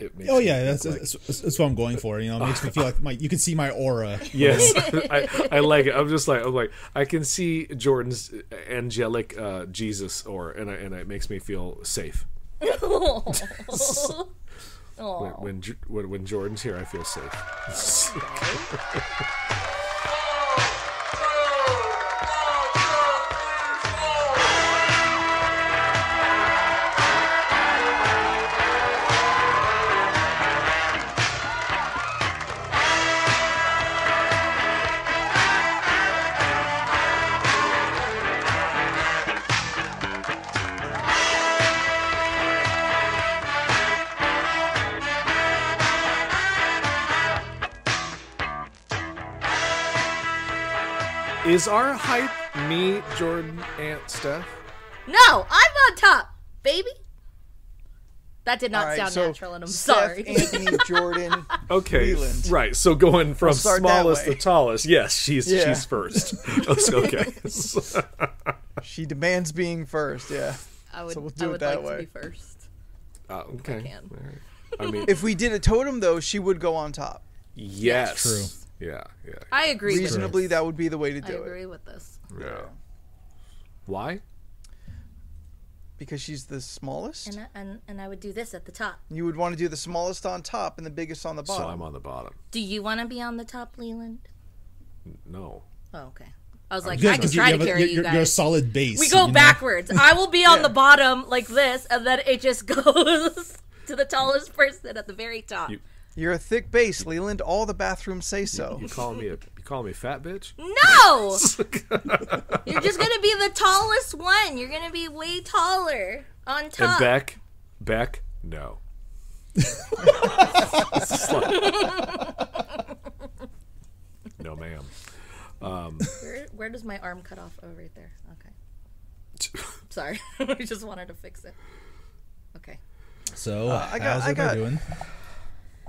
It makes Oh me yeah, that's, like- that's that's what I'm going for. You know, it makes me feel like my you can see my aura. Yes, I, I like it. I'm just like I'm like I can see Jordan's angelic uh, Jesus, or and I, and it makes me feel safe. When when, when when Jordan's here, I feel safe. Is our height me, Jordan, Aunt Steph? No, I'm on top, baby. That did not All right, sound so natural, and I'm Steph, sorry. Anthony, Jordan. Okay, Leland. right. So going from start that smallest to tallest, yes, she's Yeah. she's first. Okay. She demands being first. Yeah. I would, So we'll I do it that like way. to be first. Uh, okay. can. All right. I mean, If we did a totem, though, she would go on top. yes. True. Yeah, yeah, I agree. With Reasonably, that would be the way to do it I agree with this. yeah. Why? because she's the smallest. And, I- and and I would do this at the top. You would want to do the smallest on top and the biggest on the bottom. So. I'm on the bottom. Do you want to be on the top, Leland? No. Oh, okay. I was like, Because- I can because try you to have a- carry you're, you you're- guys. you're a solid base. we go you know? backwards. I will be on Yeah. the bottom like this, and then it just goes to the tallest person at the very top. You- You're a thick base, Leland. All the bathrooms say so. You call me a you calling me fat bitch? No! You're just gonna be the tallest one. You're gonna be way taller on top. And top. Beck, Beck, no. no, ma'am. Um, where, where does my arm cut off? Oh, right there. Okay. Sorry. I just wanted to fix it. Okay. So uh, I got- how's I everybody got- doing?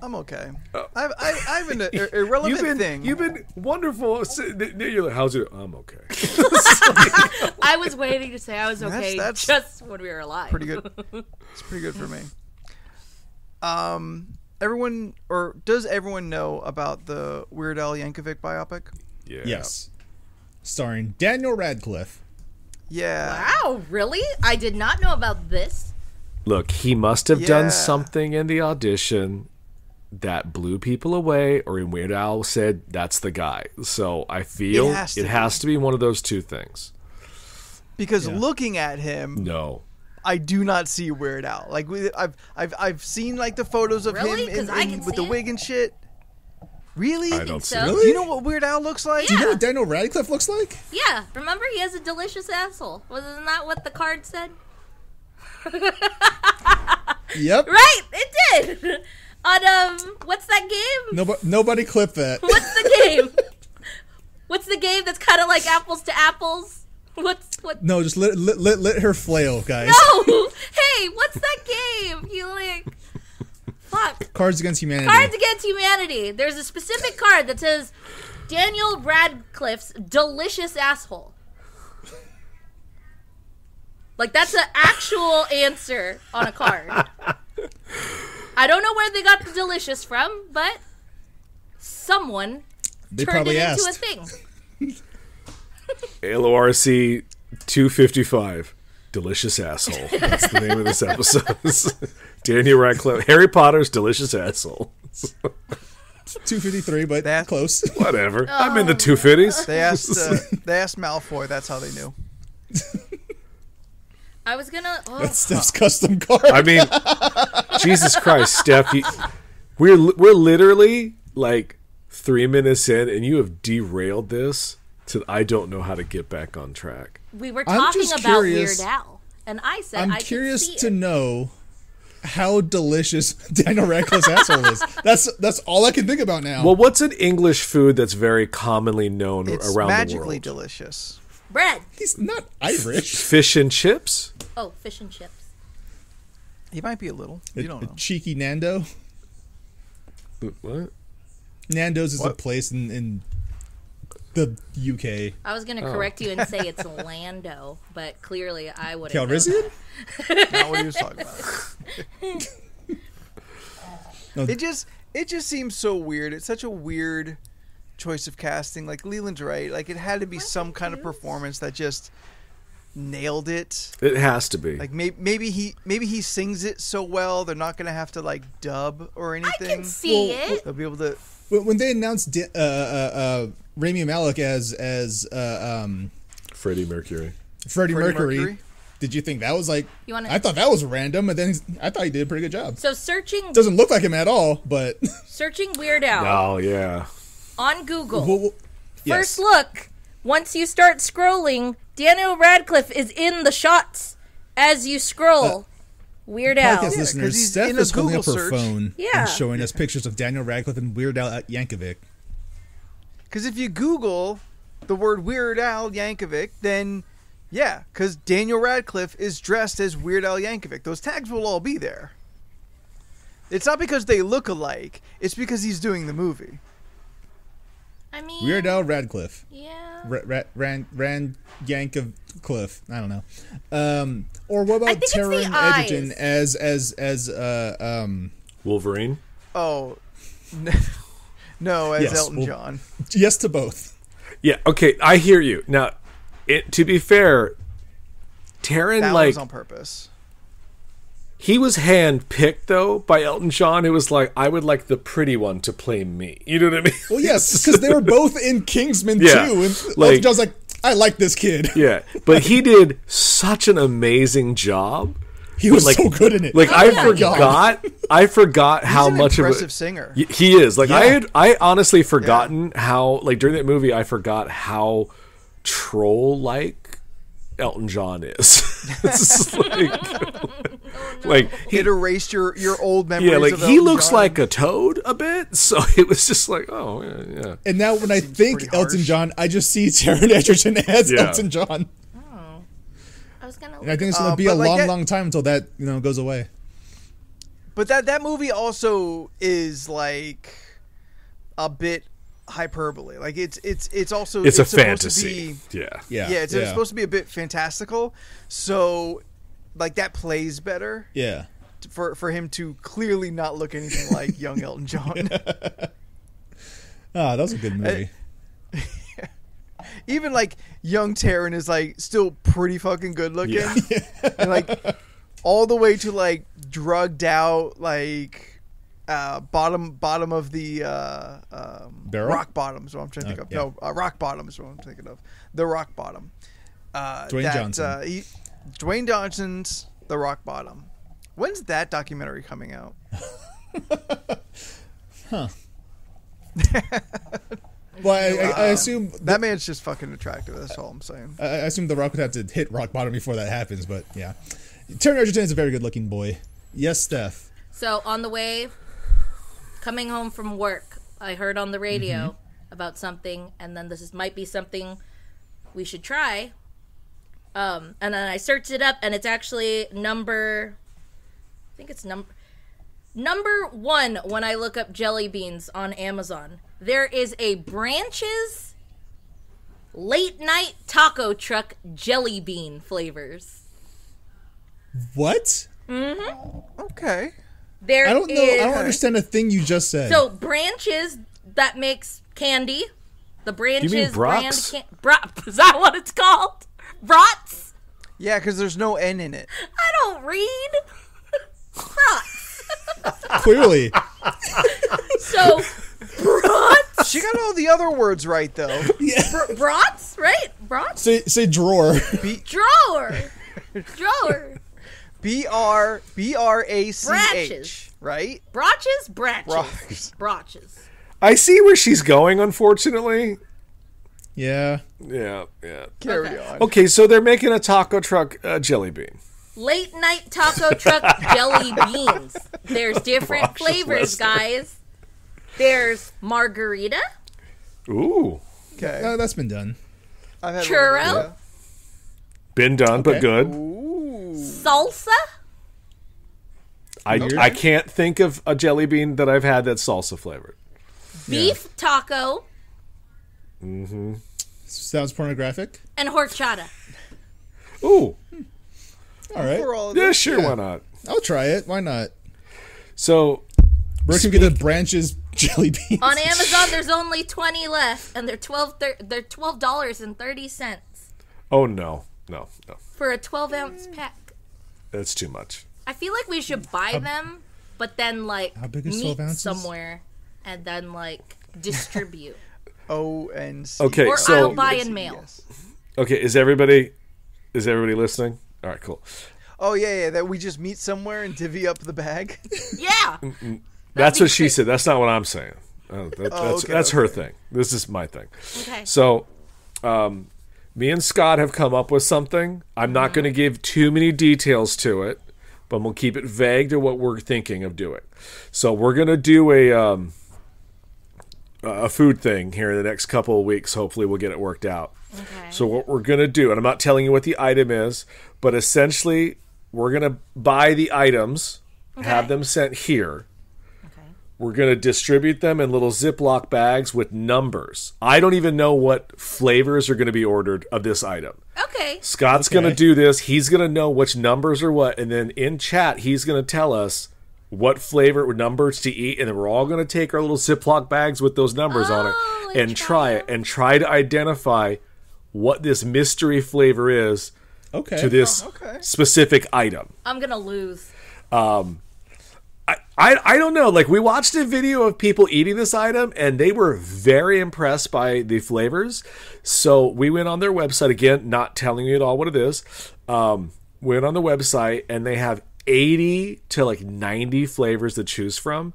I'm okay. I've, I, I have an ir- irrelevant You've been thing. you've been wonderful. Sit- You're like, how's it? I'm okay. I was waiting to say I was That's- okay that's just when we were alive. pretty good. It's pretty good for me. Um, everyone, or does everyone know about the Weird Al Yankovic biopic? Yeah. Yes, starring Daniel Radcliffe. Yeah. Wow, really? I did not know about this. Look, he must have Yeah. done something in the audition that blew people away, or in Weird Al said that's the guy. So I feel It it has has to to, be. be one of those two things. Because Yeah. looking at him, No. I do not see Weird Al. Like I've, I've, I've seen like the photos of Really? him in, 'Cause I in- with see the it. wig and shit. Really? I don't see so. it. Do you know what Weird Al looks like? Do you know what Daniel Radcliffe looks like? Yeah, remember he has a delicious asshole. Wasn't that what the card said? Yep. Right, it did. On um, what's that game? Nobody, nobody clip that. What's the game? what's the game that's kind of like apples to apples? What's what? No, just let, let, let, let her flail, guys. No! Hey, what's that game? You like? Fuck. Cards Against Humanity. Cards Against Humanity. There's a specific card that says Daniel Radcliffe's delicious asshole. Like that's an actual answer on a card. I don't know where they got the delicious from, but someone they turned probably it asked. into a thing. LORC 255. Delicious asshole. That's the name of this episode. Daniel Radcliffe. Harry Potter's delicious asshole. 253, but That- close. Whatever. I'm in the Oh. 250s. They asked, uh, they asked Malfoy. That's how they knew. I was gonna. Oh, That's Steph's custom card. I mean, Jesus Christ, Steph, you, we're we're literally like three minutes in, and you have derailed this to I don't know how to get back on track. we were talking about curious- Weird Al, and I said I'm I curious see to it. know how delicious Daniel Radcliffe's asshole is. That's that's all I can think about now. Well, what's an English food that's very commonly known It's around the world? magically delicious. bread. He's not Irish. Fish and chips. Oh, fish and chips. He might be a little. A, You don't a know. cheeky Nando. But What? Nando's is a place in, in the UK. I was gonna Oh. correct you and say it's Lando, but clearly I wouldn't. know Calrissian? Not what he was talking about. No. It just it just seems so weird. It's such a weird choice of casting. Like Leland's right. Like it had to be some kind of performance that just nailed it. It has to be. Like maybe maybe he maybe he sings it so well they're not gonna have to like dub or anything. I can see it. They'll be able to. When when they announced uh, uh, uh, Rami Malek as as uh, um, Freddie Mercury. Freddie, Freddie Mercury, Mercury? did you think that was like? You wanna- I thought that was random, and then he's- I thought he did a pretty good job. So searching Doesn't look like him at all, but searching Weird Al Oh yeah. on Google. Well, well, yes. First look, once you start scrolling, Daniel Radcliffe is in the shots as you scroll. Uh, Weird Al. podcast Yeah, 'cause listeners, he's Steph in is holding up Google her search. phone Yeah. and showing us pictures of Daniel Radcliffe and Weird Al Yankovic. Because if you Google the word Weird Al Yankovic, then yeah, because Daniel Radcliffe is dressed as Weird Al Yankovic. Those tags will all be there. It's not because they look alike. It's because he's doing the movie. I mean, Weird Al Radcliffe. Yeah. Ra- Ra- Rand Rand Yankov I don't know. Um, or what about think it's the Taron. Egerton as as as uh um Wolverine. Oh, no, No as Yes, Elton well- John. yes to both. Yeah. Okay. I hear you. Now, it, to be fair, Taron That like was on purpose. He was handpicked though by Elton John. It was like I would like the pretty one to play me. You know what I mean? Well, yes, because they were both in Kingsman Yeah, too, and like- Elton John's like, I like this kid. yeah, but he did such an amazing job. He was like- so good in it. Like Oh, I yeah, oh forgot, I forgot how an much of impressive a singer. He is like I had. I honestly forgotten how like during that movie I forgot how troll like Elton John is. it's just like, like he, It erased your your old memories. yeah, like of he looks John. like a toad a bit. So it was just like, oh yeah, yeah. and now when I think Elton. John, I just see Taron Egerton as Yeah. Elton John, Oh, I was gonna. and I think it's going to Uh, be a like long, that- long time until that you know goes away. But that that movie also is like a bit hyperbole. Like it's it's it's also It's, a supposed fantasy. To be, yeah. Yeah, yeah, it's, it's supposed to be a bit fantastical. So like that plays better yeah. for for him to clearly not look anything like young Elton John. Ah, that was a good movie. Even like young Taron is like still pretty fucking good looking. and like all the way to like drugged out like uh bottom bottom of the uh um, Barrel? rock bottom is what I'm trying to think Oh, of. yeah. No, uh, rock bottom is what I'm thinking of. The rock bottom. Uh, Dwayne that, Johnson. Uh, he, Dwayne Johnson's The Rock Bottom. When's that documentary coming out? huh. well, I, I, I assume That man's just fucking attractive. That's all I'm saying. I I assume the Rock would have to hit rock bottom before that happens, but yeah. Taron Egerton is a very good looking boy. Yes, Steph. So on the way, coming home from work, I heard on the radio Mm-hmm. about something, and then this is, might be something we should try. Um, and then I searched it up, and it's actually number. I think it's number number one when I look up jelly beans on Amazon. There is a branches late night taco truck jelly bean flavors. What? Mm-hmm. Okay. There I don't know. I don't understand a thing you just said. So branches that makes candy. The branches mean brand can- Bro- is that what it's called? Brats? Yeah, because there's no N in it. I don't read. Brats. clearly, So brats, She got all the other words right though. Br- brats, right? Brats. say say drawer. Drawer. Drawer. B R B R A C H. Branches. Right? Brotches. Bratches. Brats. Brotches. I see where she's going. Unfortunately, yeah. yeah, yeah. Carry Okay. on. Okay, so they're making a taco truck uh, jelly bean. Late night taco truck jelly beans. There's different Brock's flavors, listening. guys. There's margarita, Ooh, Okay. That's been done. I've had churro, one been done, but good. Ooh. salsa, I I can't think of a jelly bean that I've had that's salsa flavored. beef taco, Mm-hmm. Sounds pornographic. and horchata. Ooh, All right. All yeah, sure, Yeah. why not? I'll try it. Why not? So, Where can we get the branches jelly beans? On Amazon, there's only 20 left, and they're 12 thir- they're twelve dollars and thirty cents Oh no, no, no. for a 12 ounce pack. That's too much. I feel like we should buy them, but then like How big is meet 12 ounces? somewhere and then like distribute. O and Okay, or so I'll buy in mail. Yes. okay, is everybody is everybody listening? All right, cool. Oh yeah, yeah. That we just meet somewhere and divvy up the bag. Yeah. That's what she said. That's not what I'm saying. Oh, that, that's okay, that's her thing. This is my thing. Okay. So, um, me and Scott have come up with something. I'm not going to give too many details to it, but we'll keep it vague to what we're thinking of doing. So we're going to do a um, a food thing here in the next couple of weeks. Hopefully, we'll get it worked out. Okay. So what we're gonna do, and I'm not telling you what the item is, but essentially we're gonna buy the items, have them sent here. okay. We're gonna distribute them in little Ziploc bags with numbers. I don't even know what flavors are gonna be ordered of this item. Okay. Scott's Okay. gonna do this. He's gonna know which numbers are what, and then in chat he's gonna tell us what flavor numbers to eat, and then we're all gonna take our little Ziploc bags with those numbers on it Oh, and try it and try to identify what this mystery flavor is Okay. to this okay. specific item. I'm gonna lose. Um I, I, I don't know. Like we watched a video of people eating this item and they were very impressed by the flavors. So we went on their website again, not telling you at all what it is. Um, went on the website and they have 80 to like 90 flavors to choose from.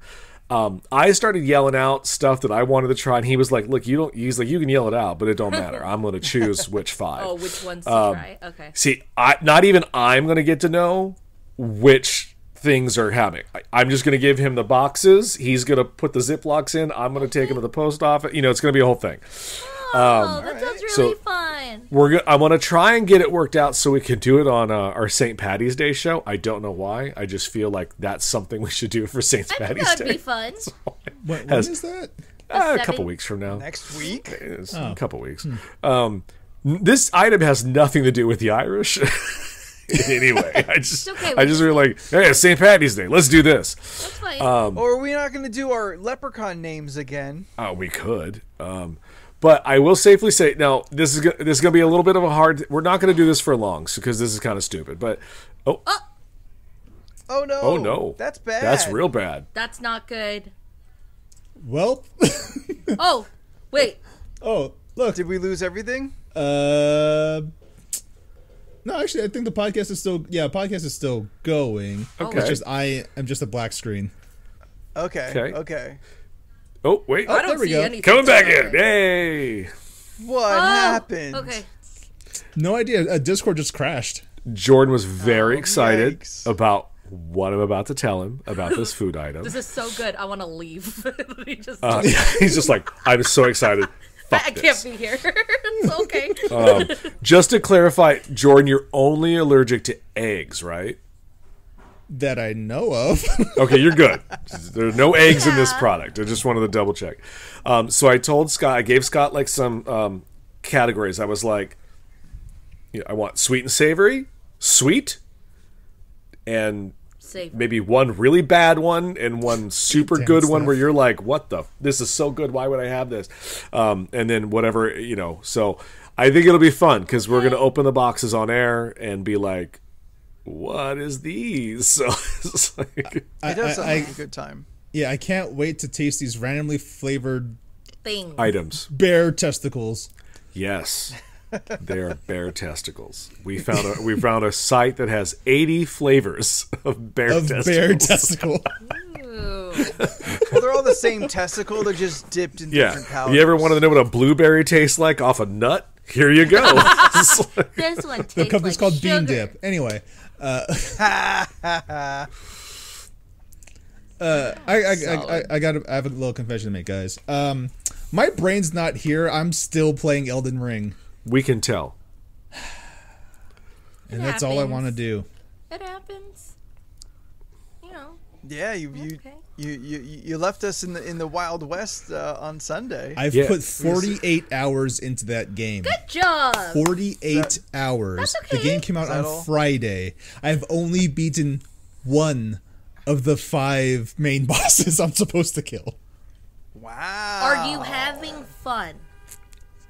Um, I started yelling out stuff that I wanted to try, and he was like, "Look, you don't." He's like, "You can yell it out, but it don't matter. I'm going to choose which five." Oh, which ones to Um, try? Okay. See, I not even I'm gonna get to know which things are happening. I, I'm just gonna give him the boxes. He's gonna put the ziplocs in. I'm gonna take him to the post office. You know, it's gonna be a whole thing. Oh, that sounds really so- fun. We're go- I want to try and get it worked out so we can do it on uh, our St. Patty's Day show. I don't know why. I just feel like that's something we should do for St. I think Patty's that'd Day. be fun. When, when has- is that? Uh, a couple weeks from now. Next week. Oh. A couple weeks. Hmm. Um, this item has nothing to do with the Irish. anyway. I just, okay, I just were like, hey, it's St. Patty's Day. Let's do this. That's fine. Um, Or are we not going to do our leprechaun names again? Oh, we could. Um, but I will safely say now this is go- this is going to be a little bit of a hard. We're not going to do this for long because this is kind of stupid. But oh, Oh no! oh no, that's bad. That's real bad. That's not good. Well, Oh, wait. oh look. Did we lose everything? Uh, no, actually, I think the podcast is still. Yeah, podcast is still going. Okay. It's just I am just a black screen. Okay. Okay. Okay. Oh wait, I don't there we see go. anything. coming back in. it. Hey, What Oh, happened? Okay. No idea. Uh, Discord just crashed. Jordan was very Oh, excited yikes. about what I'm about to tell him about this food item. This is so good. I want to leave. He just- Uh, he's just like, I'm so excited. Fuck I this. can't be here. it's okay. Um, just to clarify, Jordan, you're only allergic to eggs, right? That I know of. Okay, you're good. There are no eggs in this product. I just wanted to double check. Um, so I told Scott, I gave Scott like some um, categories. I was like, you know, I want sweet and savory, sweet, and Safe. maybe one really bad one and one super Damn good it, one where you're like, what the? This is so good. Why would I have this? Um, and then whatever, you know. So I think it'll be fun because we're going to open the boxes on air and be like, what is these? So it's like, I, It does I- sound I- like a good time. yeah, I can't wait to taste these randomly flavored things items. bear testicles. Yes. They are bear testicles. We found a we found a site that has 80 flavors of bear Of testicles. bear testicle. Well, they're all the same testicle. They're just dipped in yeah. different powders. You ever wanted to know what a blueberry tastes like off a nut? Here you go. Like- This one tastes The company's like called sugar. Bean Dip. Anyway, uh, I I, I, I Solid. I got I have a little confession to make, guys. Um, my brain's not here. I'm still playing Elden Ring, we can tell. and It that's all I want to do. It happens. You know. Yeah, you you, Okay. You you you left us in the in the Wild West uh, on Sunday. I've Yeah. put 48 hours into that game. Good job. 48 hours. That's The game came out on all? Friday. I've only beaten one of the five main bosses I'm supposed to kill. Wow. Are you having fun?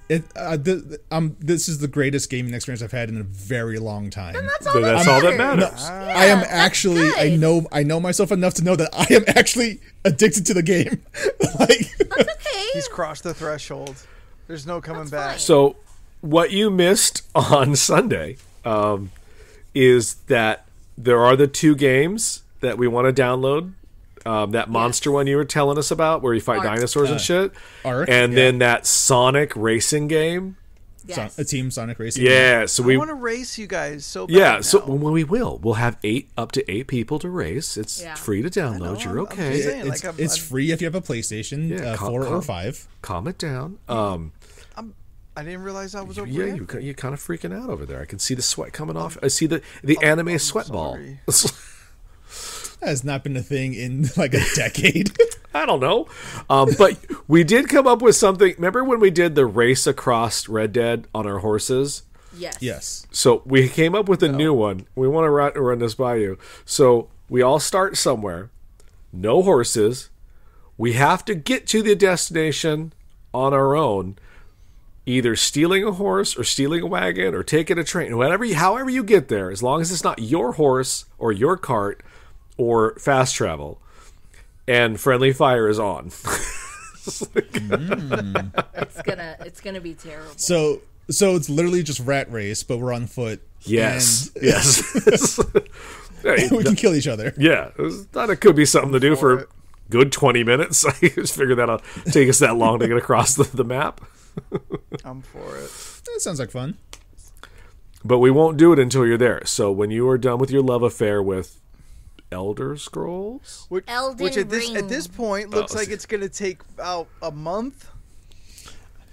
It, uh, th- um, this is the greatest gaming experience I've had in a very long time. That's all Then that that's all that matters. matters. I am that's actually I know I know myself enough to know that I am actually addicted to the game. like That's okay. He's crossed the threshold. There's no coming That's back. fine. So, what you missed on Sunday um, is that there are the two games that we want to download. Um, that monster one you were telling us about, where you fight Ark. dinosaurs and shit, Ark, and yeah. then that Sonic racing game. Son- yes. a team Sonic Racing. Yeah, so we want to race you guys so bad. yeah, so now. well, we will. We'll have eight up to eight people to race. It's Yeah. free to download. know, You're I'm- I'm okay. saying, it's, like, I'm- it's I'm- free if you have a PlayStation Yeah, uh, calm- four or five. Calm it down. Um, I didn't realize I was over yeah, here. you you're kind of freaking out over there. I can see the sweat coming off. I see the the anime sweat sorry. ball. That has not been a thing in like a decade. I don't know. Um, but we did come up with something. Remember when we did the race across Red Dead on our horses? yes. yes. So we came up with a new one. We want to run, run this by you. So we all start somewhere. No horses. We have to get to the destination on our own. Either stealing a horse or stealing a wagon or taking a train. Whatever however you get there, as long as it's not your horse or your cart or fast travel. And friendly fire is on. It's gonna it's gonna be terrible. So so it's literally just rat race, but we're on foot. Yes. Yes. Hey, we can kill each other. Yeah, thought it could be something to do for it. good 20 minutes. I just figured that out. Take us that long to get across the, the map. I'm for it. That sounds like fun. But we won't do it until you're there. So when you are done with your love affair with Elder Scrolls, Which, Elden which at this at this point oh, looks Oh, like it's going to take about a month.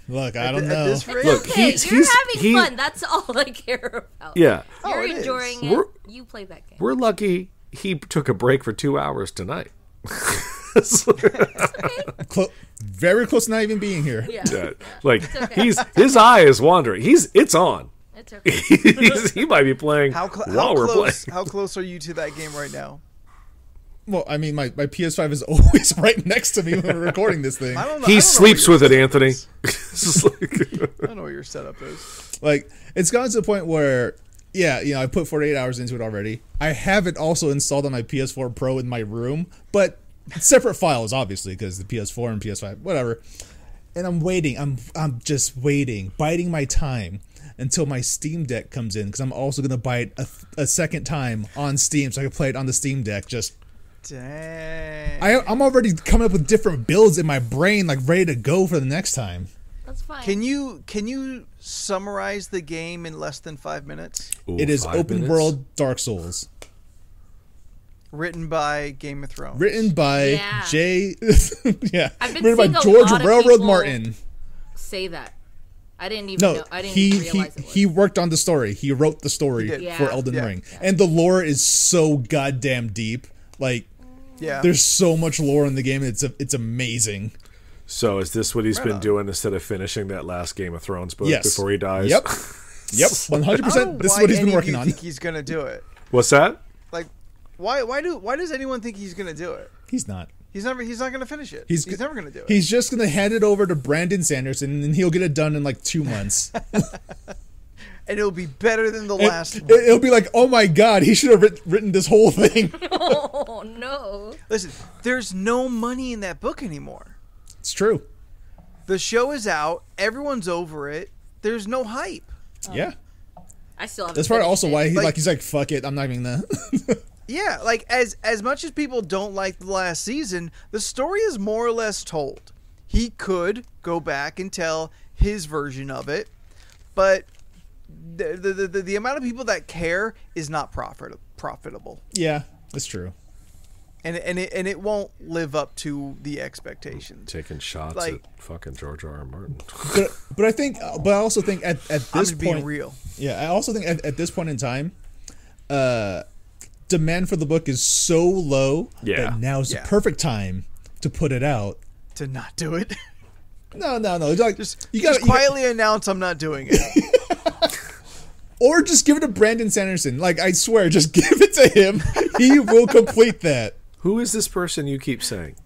Look, I At, don't th- know. at this rate, Look, okay, he's- you're he's- having he- fun. That's all I care about. yeah, Oh, You're it is. enjoying it. We're- you play that game. we're lucky he took a break for two hours tonight. Clo- very close to not even being here. Yeah. Yeah, like okay. he's his eye is wandering. He's it's on. It's okay. He might be playing how, cl- while how we're close? playing. How close are you to that game right now? Well, I mean, my, my PS5 is always right next to me when we're recording this thing. I don't know. I He don't sleeps what with it, Anthony. It's just like- I don't know what your setup is. Like, it's gotten to the point where, yeah, you know, I put 48 hours into it already. I have it also installed on my PS4 Pro in my room, but separate files, obviously, because the PS4 and PS5, whatever. And I'm waiting. I'm I'm just waiting, biding my time until my Steam Deck comes in, because I'm also gonna buy it a, a second time on Steam, so I can play it on the Steam Deck. Just Dang. I, I'm already coming up with different builds in my brain, like ready to go for the next time. That's fine. Can you can you summarize the game in less than five minutes? Ooh, it is open minutes? world Dark Souls. Written by Game of Thrones. written by Yeah. Jay. yeah, I've been written by George Railroad Martin. say that? I didn't even No, know. I didn't he even he it was. he worked on the story. He wrote the story He did. Yeah. for Elden Yeah. Ring, and the lore is so goddamn deep. Like, Yeah. there's so much lore in the game. It's a, it's amazing. So is this what he's Right been on. doing instead of finishing that last Game of Thrones book Yes. before he dies? Yep, yep, one hundred I don't know percent. This is what he's been working you on. Think he's gonna do it? What's that? Like, why? Why do? Why does anyone think he's gonna do it? He's not. He's never. He's not gonna finish it. He's He's, never gonna do it. He's just gonna hand it over to Brandon Sanderson, and he'll get it done in like two months. and it'll be better than the It, last one. it'll be like, oh my god, he should have writ- written this whole thing. oh no! Listen, there's no money in that book anymore. it's true. The show is out. Everyone's over it. There's no hype. Oh. Yeah, I still haven't. that's probably also it. why he Like- like he's like, fuck it, I'm not even gonna. Yeah, like as as much as people don't like the last season, the story is more or less told. He could go back and tell his version of it, but the the, the, the amount of people that care is not profit, profitable, yeah, that's true. and and it and it won't live up to the expectations. Taking shots Like- at fucking George R. R. Martin. But but I think, but I also think at at I'm this just point, being real. Yeah, I also think at, at this point in time, uh, demand for the book is so low Yeah. that is Yeah. the perfect time to put it out. To not do it, No, no, no. Like, just you you got just quietly announce I'm not doing it. or just give it to Brandon Sanderson. Like I swear, just give it to him. he will complete that. Who is this person you keep saying?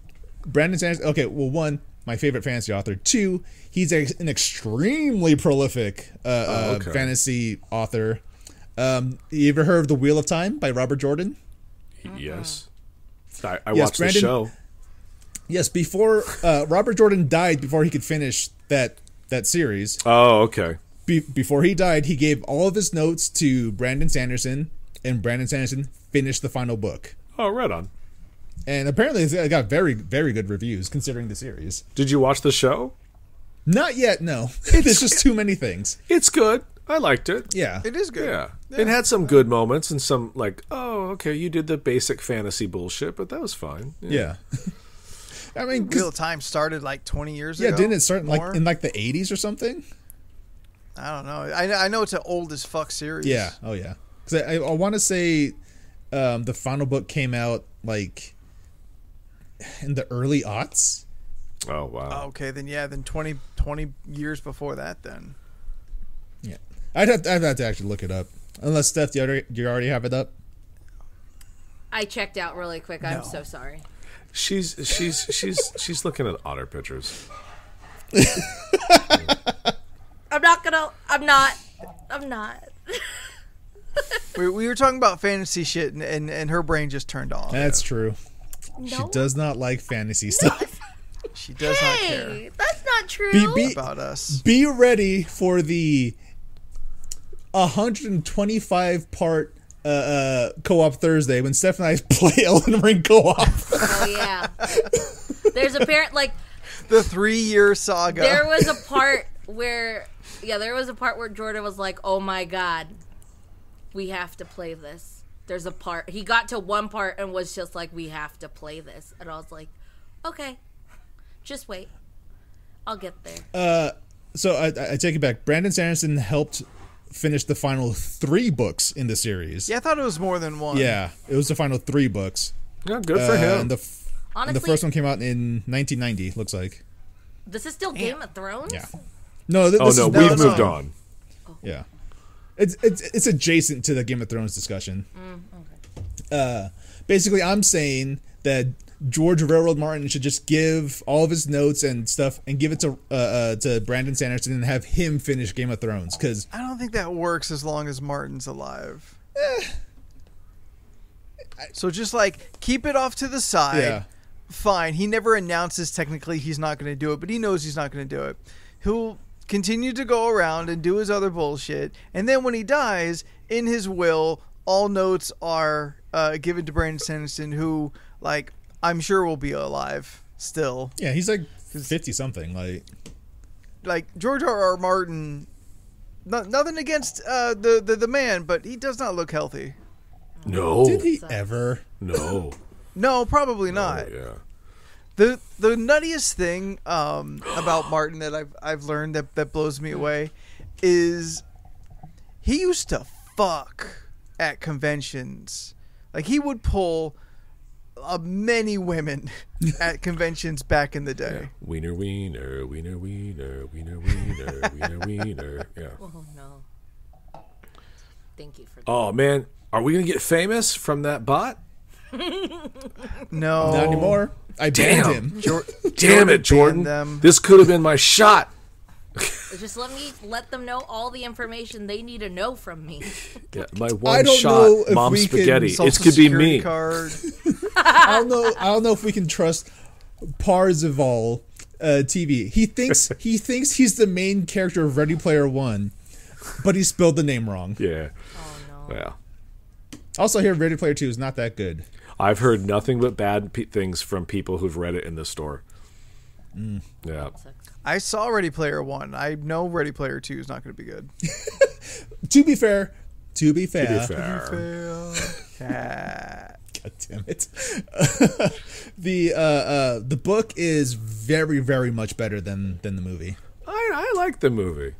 Brandon Sanderson. Okay, well, one, my favorite fantasy author. Two, he's a, an extremely prolific uh, uh, okay. fantasy author. Um, you ever heard of The Wheel of Time by Robert Jordan? Yes. I, I Yes, watched Brandon- the show. Yes, before uh, Robert Jordan died, before he could finish that that series, Oh, okay. Be- before he died, he gave all of his notes to Brandon Sanderson, and Brandon Sanderson finished the final book. Oh, right on. And apparently, it got very, very good reviews considering the series. Did you watch the show? Not yet, no. There's just too many things. It's good. I liked it. Yeah. It is good. Yeah. It had some good moments and some like, oh, okay, you did the basic fantasy bullshit, but that was fine. Yeah. I mean, Wheel of Time started like 20 years yeah, ago. Yeah, didn't it start in like in like the 80s or something? I don't know. I, I know it's an old as fuck series. Yeah. Oh yeah. Because I, I, want to say um, the final book came out like in the early aughts. Oh wow. Okay, then yeah, then 20, 20 years before that then. Yeah. I'd have to, I'd have to actually look it up. Unless Steph, do you already, do you already have it up? I checked out really quick. I'm No. so sorry. She's she's she's she's looking at otter pictures. I'm not gonna. I'm not. I'm not. We, we were talking about fantasy shit and, and, and her brain just turned off. That's true. She does not like fantasy stuff. She does not care that's not true. Be, be, about us. be ready for the 125 part uh, uh, co-op Thursday when Steph and I play Elden Ring co-op. oh yeah. There's a parent like The three year saga. there was a part where yeah there was a part where Jordan was like, "Oh my god, we have to play this." There's a part he got to one part and was just like, "We have to play this," and I was like, "Okay, just wait, I'll get there." Uh, so I, I take it back. Brandon Sanderson helped finish the final three books in the series. yeah, I thought it was more than one. Yeah, it was the final three books. Yeah, good for Uh, him. and the f- and Honestly, the first one came out in 1990. Looks like. this is still Game of Thrones. Yeah. No, th- oh no, is, no, we've moved on. Yeah. It's it's it's adjacent to the Game of Thrones discussion. Uh, basically, I'm saying that George Railroad Martin should just give all of his notes and stuff and give it to uh, uh, to Brandon Sanderson and have him finish Game of Thrones because I don't think that works as long as Martin's alive. Eh. So just like keep it off to the side. Yeah. Fine. He never announces technically he's not going to do it, but he knows he's not going to do it. He'll continue to go around and do his other bullshit, and then when he dies, in his will, all notes are uh, given to Brandon Sanderson, who like I'm sure will be alive still. yeah, he's like fifty something. Like like George R. R. Martin. No, nothing against uh, the, the the man, but he does not look healthy. No, did he ever? no. No, probably not. Oh, yeah. The the nuttiest thing um, about Martin that I've I've learned that that blows me away is he used to fuck at conventions. Like he would pull uh, many women at conventions back in the day. Wiener, wiener, wiener, wiener, wiener, wiener, wiener, wiener. Yeah. Oh no. Thank you for. Oh man, are we gonna get famous from that bot? No, Not anymore. I banned Damn. him. Jor- Damn it, Jordan! them. This could have been my shot. Just let me let them know all the information they need to know from me. Yeah, my one don't shot, mom spaghetti. It could be me. Card. I don't know. I don't know if we can trust Parzival uh, TV. He thinks he thinks he's the main character of Ready Player One, but he spelled the name wrong. Yeah. Oh no. Well, Also, here Ready Player Two is not that good. I've heard nothing but bad pe- things from people who've read it in the store. Mm. Yeah. I saw Ready Player One. I know Ready Player Two is not going to be good. To be fair, to be fair, To be fair. Cat. God damn it. the uh, uh, the book is very very much better than than the movie. I, I like the movie.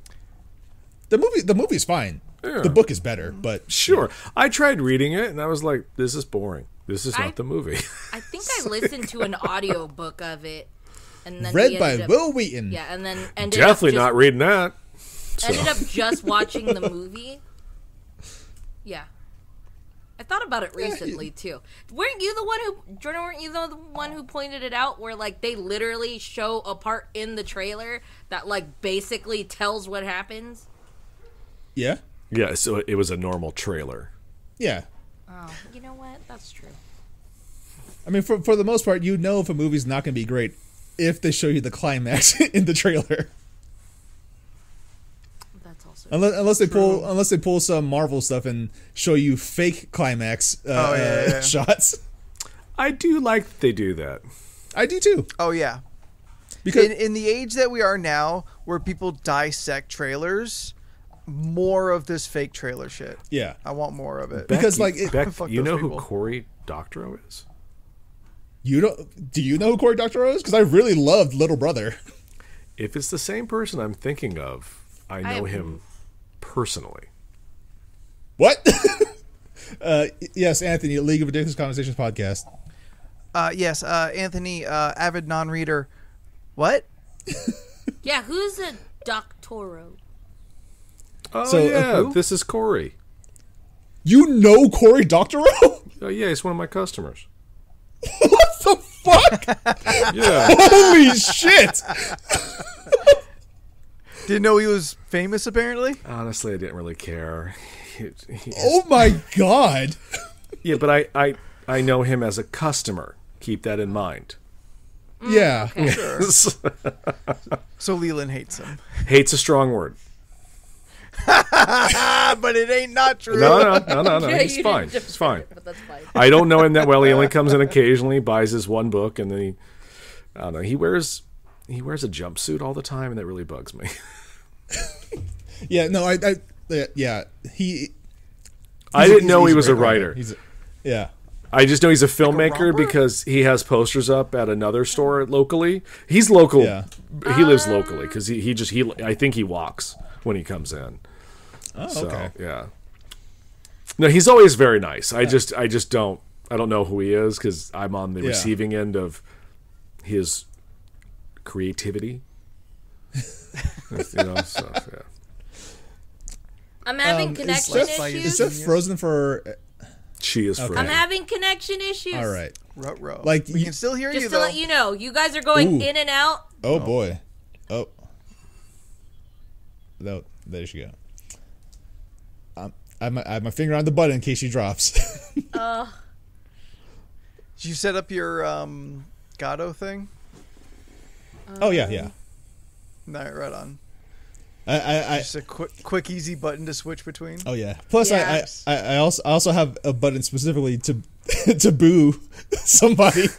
The movie the movie's fine. Yeah. The book is better, but Sure. I tried reading it and I was like, this is boring. This is not I- the movie. I think I listened to an audio book of it, and then read by up- Wil Wheaton. Yeah, and then ended Definitely up just, not reading that. So. Ended up just watching the movie. Yeah. I thought about it recently too. Weren't you the one who Jordan? Weren't you the one who pointed it out? Where like they literally show a part in the trailer that like basically tells what happens. Yeah, Yeah, so it was a normal trailer. yeah. Oh, you know what? That's true. I mean, for for the most part, you know if a movie's not going to be great if they show you the climax in the trailer. That's also Unless, unless they pull unless they pull some Marvel stuff and show you fake climax uh, Oh, yeah, uh, yeah. shots. I do like they do that. I do too Oh yeah. because In in the age that we are now, where people dissect trailers, more of this fake trailer shit. yeah, I want more of it. Because, Beck, like, it- Beck, you those know who Corey Cory Doctorow is? you don't. Do you know who Cory Doctorow is? Because I really loved Little Brother. If it's the same person I'm thinking of, I know have- him personally. What? uh, yes, Anthony, League of Ridiculous Conversations podcast. Uh, yes, uh, Anthony, uh, avid non-reader. What? yeah. Who's a doctoro? Oh So, uh, yeah, who? this is Cory. You know Cory Doctorow? Oh yeah, he's one of my customers. what the fuck? Yeah, Holy shit! Didn't know he was famous. Apparently. honestly, I didn't really care. He- he- Oh my god! yeah, but I, I I know him as a customer. Keep that in mind. Yeah, Sure. So Leland hates him. Hate's a strong word. Ah, but it ain't not true. No, no, no, no, no. Yeah, He's fine. He's fine. But that's fine. I don't know him that well. He only comes in occasionally, buys his one book, and then he, I don't know. He wears he wears a jumpsuit all the time, and that really bugs me. yeah. No, I, I yeah, yeah. He. I didn't he's know he he's a was a great writer. He's a, yeah. I just know he's a filmmaker romper? because he has posters up at another store locally. He's local. Yeah. He lives locally because he, he just he I think he walks when he comes in. Oh, So okay. yeah. No, he's always very nice. I just I just don't I don't know who he is because I'm on the Yeah. receiving end of his creativity. you know, so yeah. I'm having Um, is connection Steph- issues. Is Steph frozen for? She is frozen. I'm having connection issues. All right. Rut row. Like, we you- can still hear Just you to though. let you know, you guys are going Ooh. in and out. Oh, boy. Oh. No, there she go. Um, I have, my, I have my finger on the button in case she drops. Did you set up your um, Gato thing? oh yeah, yeah. No, right on. I, I, I Just a quick, quick, easy button to switch between. oh yeah. Plus, Yeah. I, I, I also I also have a button specifically to to boo somebody.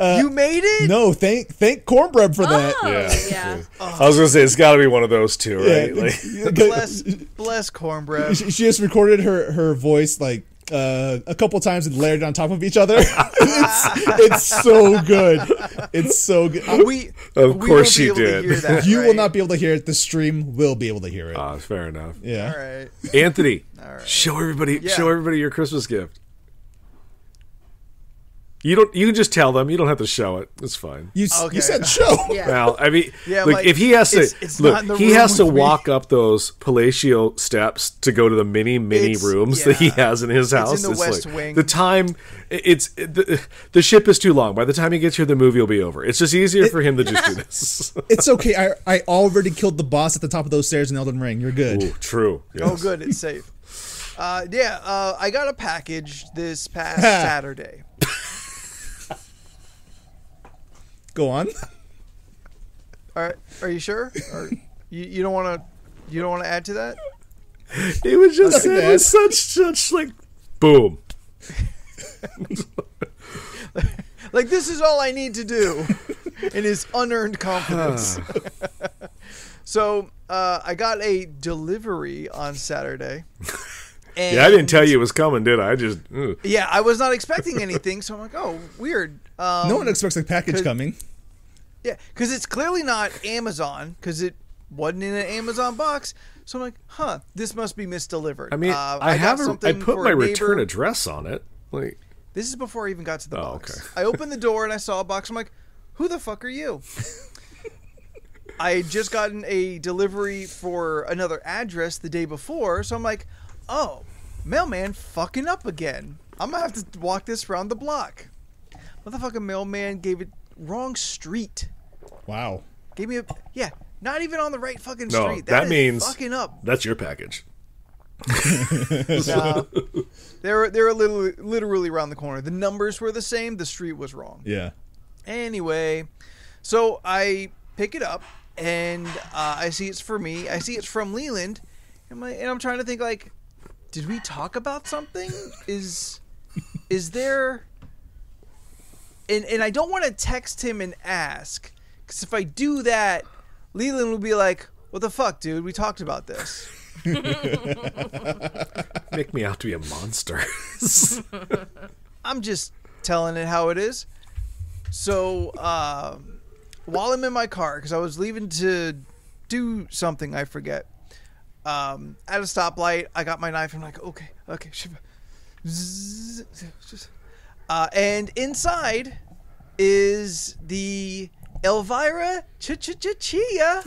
you made it. No, thank thank Cornbread for that. Oh, Yeah. yeah. I was gonna say it's got to be one of those two, right? Yeah. Like, Bless, bless cornbread. she, she just recorded her her voice like uh, a couple times and layered it on top of each other. it's, it's so good. It's so good. We, Of we course won't she be able to did. that, you will not be able to hear it. The stream will be able to hear it. ah, fair enough. yeah. All right. Anthony, right. show everybody Yeah. show everybody your Christmas gift. You don't. You can just tell them. You don't have to show it. It's fine. You Okay. you said show. Yeah. Well, I mean, Yeah, look, like, if he has to it's- it's look, not in the he room has to me. walk up those palatial steps to go to the many, many It's- rooms that he has in his house. in the West like, Wing. The time, it's the, the ship is too long. By the time he gets here, the movie will be over. It's just easier for him to just do this. It's okay. I I already killed the boss at the top of those stairs in Elden Ring. You're good. Ooh, true. Oh, good. It's safe. Uh, yeah, uh, I got a package this past Saturday. Go on. All right, are you sure? Or you, you don't want to? You don't want to add to that? It was just Okay, said Dad. such such like boom. Like this is all I need to do in his unearned confidence. so uh, I got a delivery on Saturday. And Yeah, I didn't tell you it was coming, did I? I just ugh. Yeah, I was not expecting anything, so I'm like, oh, weird. Um, no one expects a package 'cause- coming. Yeah, because it's clearly not Amazon because it wasn't in an Amazon box. So I'm like, huh, this must be misdelivered. I mean, Uh, I, got have a, I something put for my a return address on it. Like This is before I even got to the Oh, box. okay. I opened the door and I saw a box. I'm like, who the fuck are you? I had just gotten a delivery for another address the day before, so I'm like, oh, mailman fucking up again. I'm gonna have to walk this around the block. Motherfucking mailman gave it wrong street. Wow. Gave me a yeah, not even on the right fucking street. No, street. that is means- fucking up. That's your package. Nah, they were they were literally, literally around the corner. The numbers were the same. The street was wrong. Yeah. Anyway, so I pick it up and uh, I see it's for me. I see it's from Leland, and, my, and I'm trying to think like, did we talk about something? Is is there? And and I don't want to text him and ask because if I do that, Leland will be like, "What the fuck, dude? We talked about this." Make me out to be a monster. I'm just telling it how it is. So, um, while I'm in my car, because I was leaving to do something, I forget. Um, at a stoplight, I got my knife. I'm like, okay, okay. Just- Uh, and inside is the Elvira Ch Ch Ch Chia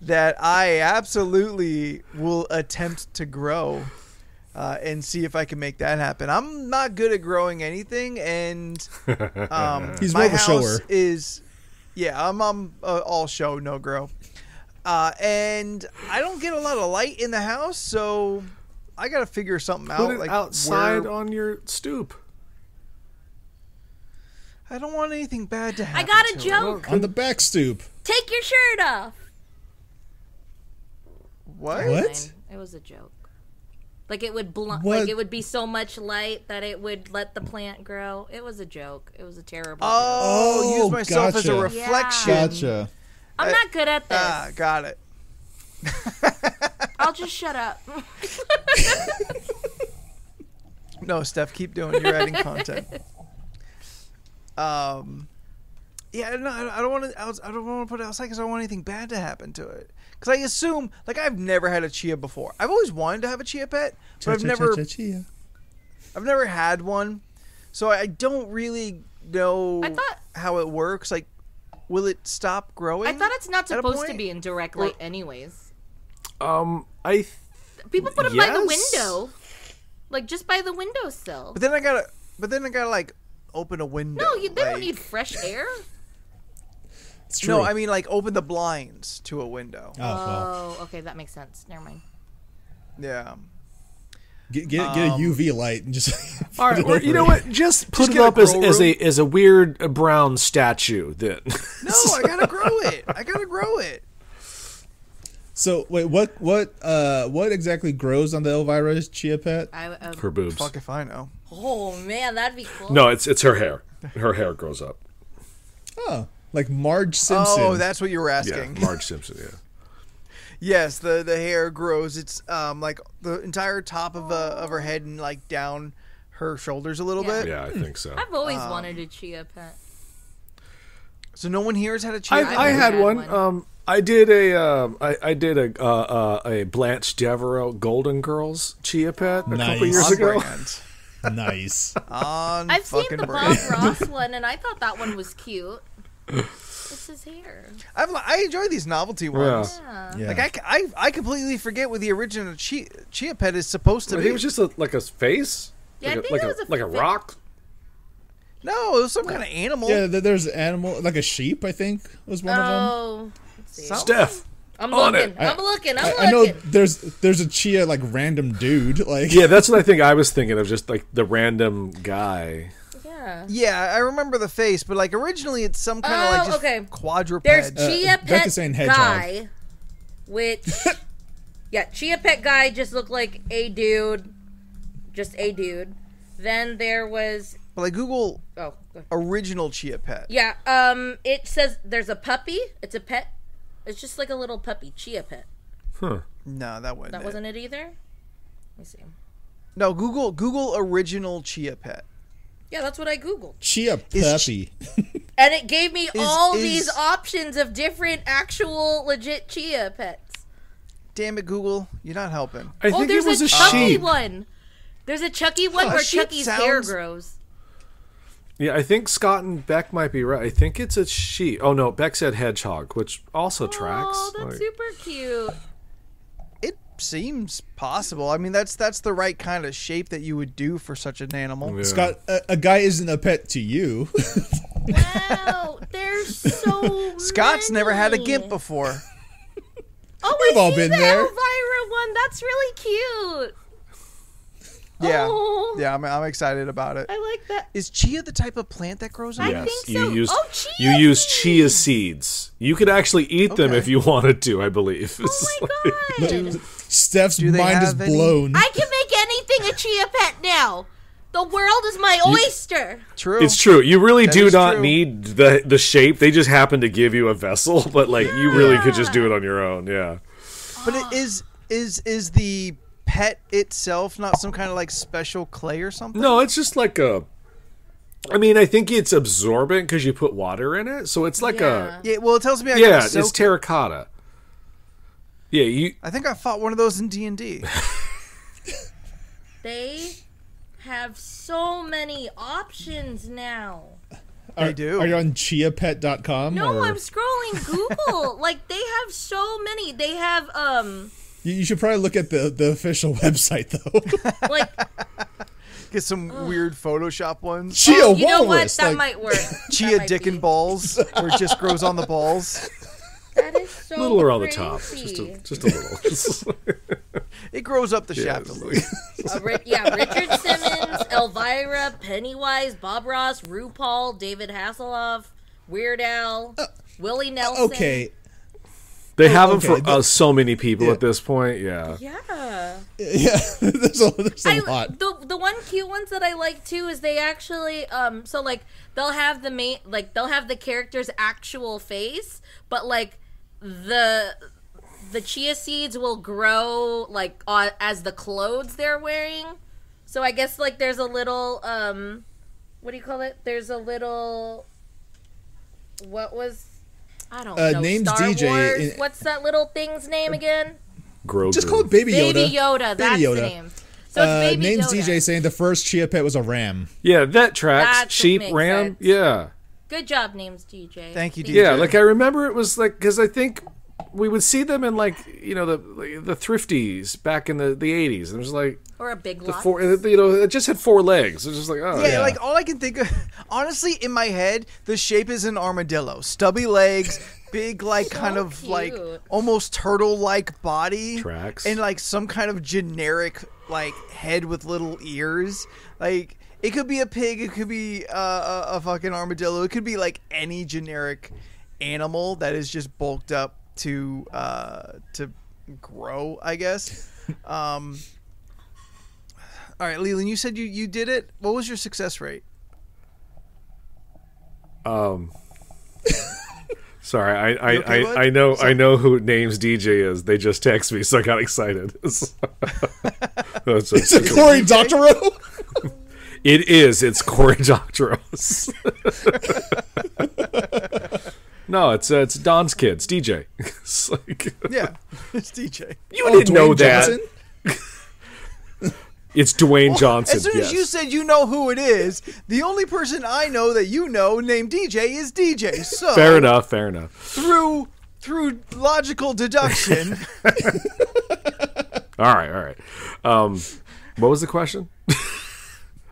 that I absolutely will attempt to grow uh, and see if I can make that happen. I'm not good at growing anything, and um, He's my more of a house shower. Is yeah, I'm, I'm uh, all show, no grow, uh, and I don't get a lot of light in the house, so I got to figure something out. Put it like outside where- on your stoop. I don't want anything bad to happen. I got a to it. joke. On the back stoop. Take your shirt off. What? What? It was a joke. Like it would bl- What? like it would be so much light that it would let the plant grow. It was a joke. It was a terrible. Oh, Oh, use myself as a gotcha. reflection. Gotcha. I'm not good at this. Ah, got it. I'll just shut up. No, Steph, keep doing. You're adding content. Um, yeah, no, I I don't want to. I don't want to put it outside because I don't want anything bad to happen to it. Because I assume, like, I've never had a chia before. I've always wanted to have a chia pet, but I've never, Chia. I've never had one. So I don't really know I thought- how it works. Like, will it stop growing? I thought it's not supposed to be in direct light, anyways. Um, I th- People put them by the window, like just by the windowsill. But then I gotta. But then I gotta like open a window. No, you, they don't need fresh air. It's true. No, I mean like open the blinds to a window. Oh, well. Oh, okay, that makes sense. Never mind. Yeah. Get, get, get a UV light and just. all right. Well, you know what? Just put get it up as, grow as a as a weird uh, brown statue. Then No, I gotta grow it. I gotta grow it. So wait, what what uh what exactly grows on the Elvira's chia pet? I, uh, her boobs. Fuck if I know. oh man, that'd be cool. No, it's it's her hair. Her hair grows up. Oh, like Marge Simpson. Oh, that's what you were Yeah, asking. Marge Simpson. Yeah. yes, the the hair grows. It's um like the entire top of uh, of her head and like down her shoulders a little Yeah. bit. Yeah, I think so. I've always Um, wanted a chia pet. So no one here has had a chia. I, I've I had had one. one. Um, I did a um, I, I did a uh, uh, a Blanche Devereaux Golden Girls chia pet a couple Nice. years ago. nice. On I've seen the brand. Bob Ross one, and I thought that one was cute. This is here. I've, I enjoy these novelty ones. Yeah. Yeah. Like I completely forget what the original chia, chia pet is supposed to I be. it was just a, like a face. Yeah, I like a, think like it a, was a like a rock. no, it was some kind of animal. yeah, there's animal like a sheep. I think was one of them. Let's see. Steph. I'm on looking. it. I'm looking. I'm I, looking. I know there's there's a chia like random dude like Yeah, that's what I think. I was thinking of just like the random guy. Yeah. Yeah, I remember the face, but like originally it's some kind of Oh, like just okay. quadruped. There's Uh, Chia Becca's Pet saying. Guy, which yeah, Chia Pet Guy just looked like a dude, just a dude. Then there was but like Google oh original chia pet. yeah, um, it says there's a puppy. It's a pet. It's just like a little puppy, Chia Pet. Huh. No, that wasn't. That it. wasn't it either. Let me see. No, Google Google original chia pet. Yeah, that's what I googled, chia Is puppy. and it gave me all is- these options of different actual legit Chia pets. Damn it, Google, you're not helping. I Oh, think there's it was a a, Chucky sheep. one. There's a Chucky one Huh, where sheep Chucky's hair grows. Yeah, I think Scott and Beck might be right. I think it's a sheep. Oh no, Beck said hedgehog, which also tracks. Oh, that's Like- super cute. It seems possible. I mean, that's that's the right kind of shape that you would do for such an animal. Yeah. Scott, a, a guy isn't a pet to you. Wow, there's so Scott's never had a many. gimp before. Oh, We've all been the there. Elvira one. That's really cute. Yeah, Oh. yeah, I'm, I'm excited about it. I like that. Is chia the type of plant that grows on? I Yes, think you use Oh, chia you chia use chia seeds. You could actually eat them Okay. if you wanted to. I believe. Oh my god. Steph's Do they mind is have any- blown. I can make anything a chia pet now. The world is my oyster. True. It's true. You really That do is not true. need the the shape. They just happen to give you a vessel, but like you really could just do it on your own. Yeah. But it is is is the pet itself not some kind of like special clay or something? No, it's just like a. I mean, I think it's absorbent because you put water in it, so it's like Yeah. Yeah. Well, it tells me I a yeah. It's soak- terracotta. Yeah, you. I think I fought one of those in D and D. They have so many options now. are, They do. Are you on chiapet.com? No, or I'm scrolling Google. like they have so many. They have um you, you should probably look at the, the official website though. like Get some weird Photoshop ones. Chia oh, you know what? walrus. That like, might work. Chia That might dick be. and balls, where it just grows on the balls. That is so A little around the top, just a, just a little. It grows up the Yeah, shaft a little. Uh, yeah, Richard Simmons, Elvira, Pennywise, Bob Ross, RuPaul, David Hasselhoff, Weird Al, Willie Nelson. okay, They have them okay, for uh, so many people Yeah. at this point. Yeah. Yeah. yeah, there's a, there's a I, lot. the the one cute ones that I like too is they actually um so like they'll have the main like they'll have the character's actual face, but like the the chia seeds will grow like on, as the clothes they're wearing. So I guess like there's a little um what do you call it? There's a little what was I don't Uh, know. name's Star DJ Wars? in- What's that little thing's name again? Grogu. Just call it Baby Yoda. Baby Yoda. That's Yoda. the name. So it's Uh, Baby name's Yoda. DJ saying the first chia pet was a ram. Yeah, that tracks. That's Sheep, ram. sense. Yeah. Good job, names DJ. Thank you, DJ. Yeah, like I remember it was like because I think we would see them in like you know the the thrifties back in the the eighties. It was like Or a big the lot. four, you know, it just had four legs. It was just like oh Yeah, yeah, like all I can think of, honestly, in my head, the shape is an armadillo. Stubby legs, big, like, kind of like almost turtle like body. Tracks. And like some kind of generic, like, head with little ears. Like, it could be a pig, it could be uh, a, a fucking armadillo, it could be like any generic animal that is just bulked up to uh, to grow, I guess. Um, all right, Leland, you said you, you did it. What was your success rate? Um. Sorry, I I, okay, I. I know I know who names DJ is. They just text me, so I got excited. That's Is it Cory Doctorow? It is. It's Cory Doctorow. No, it's uh, it's Don's kids, DJ. It's like, Yeah, it's DJ. you Oh, didn't know that. It's Dwayne Johnson. As soon yes. as you said you know who it is, the only person I know that you know named DJ is DJ. So fair enough. Fair enough. Through through logical deduction, All right. All right. Um, what was the question?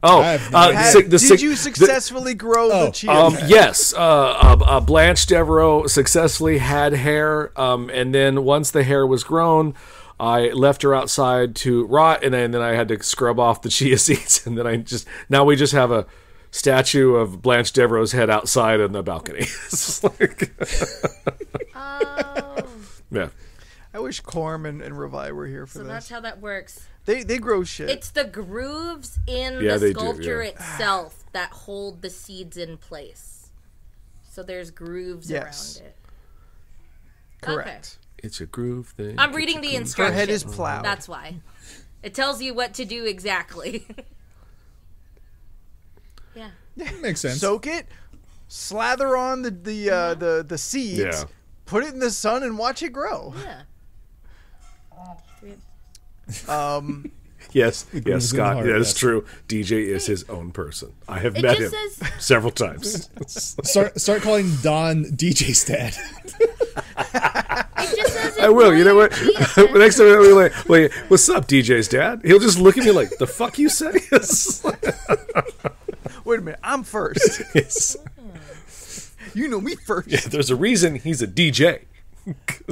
Oh, I have no uh, idea. had- si- the did si- you the- successfully grow Oh, the chia? Um, yes, uh, uh, uh, Blanche Devereaux successfully had hair, um, and then once the hair was grown, I left her outside to rot, and then, then I had to scrub off the chia seeds, and then I just now we just have a statue of Blanche Devereaux's head outside on the balcony. It's just like, Oh, yeah, I wish Corm and, and Revi were here for that. so that's how that works. They they grow shit. It's the grooves in Yeah, the they do, sculpture yeah. itself that hold the seeds in place. So there's grooves Yes. around it. correct. it's a groove thing. I'm reading the Her instructions. head is plowed. That's why. It tells you what to do exactly. yeah. Makes sense. Soak it, slather on the the uh, the the seeds, Yeah. put it in the sun, and watch it grow. Yeah. Um, Yes, yes, the Scott. heart, that is true. DJ is his own person. I have It met him just says several times. start start calling Don DJ Stad. It just says I will. You know what? employee Next time I'll be like, wait, what's up, DJ's dad? He'll just look at me like, the fuck you say? Wait a minute, I'm first. Yes. you know me first. Yeah, there's a reason he's a DJ.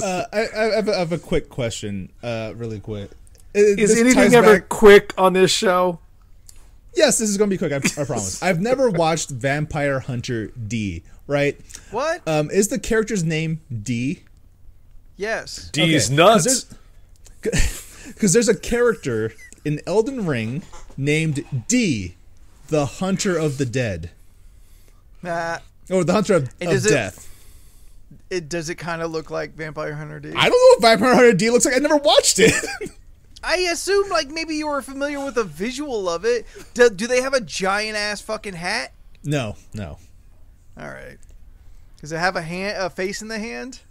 Uh, I, I, have a, I have a quick question, uh, really quick. Uh, Is anything ever back- quick on this show? Yes, this is going to be quick. I, I promise. I've never watched Vampire Hunter D. Right? What? Um, is the character's name D? yes. D's Okay, nuts. Because there's a character in Elden Ring named D, the Hunter of the Dead, Nah. or the Hunter of, And of is it- Death. It does it kind of look like Vampire Hunter D? I don't know what Vampire Hunter D looks like. I never watched it. I assume like maybe you were familiar with the visual of it. Do, do they have a giant ass fucking hat? no, no, All right. Does it have a hand, a face in the hand?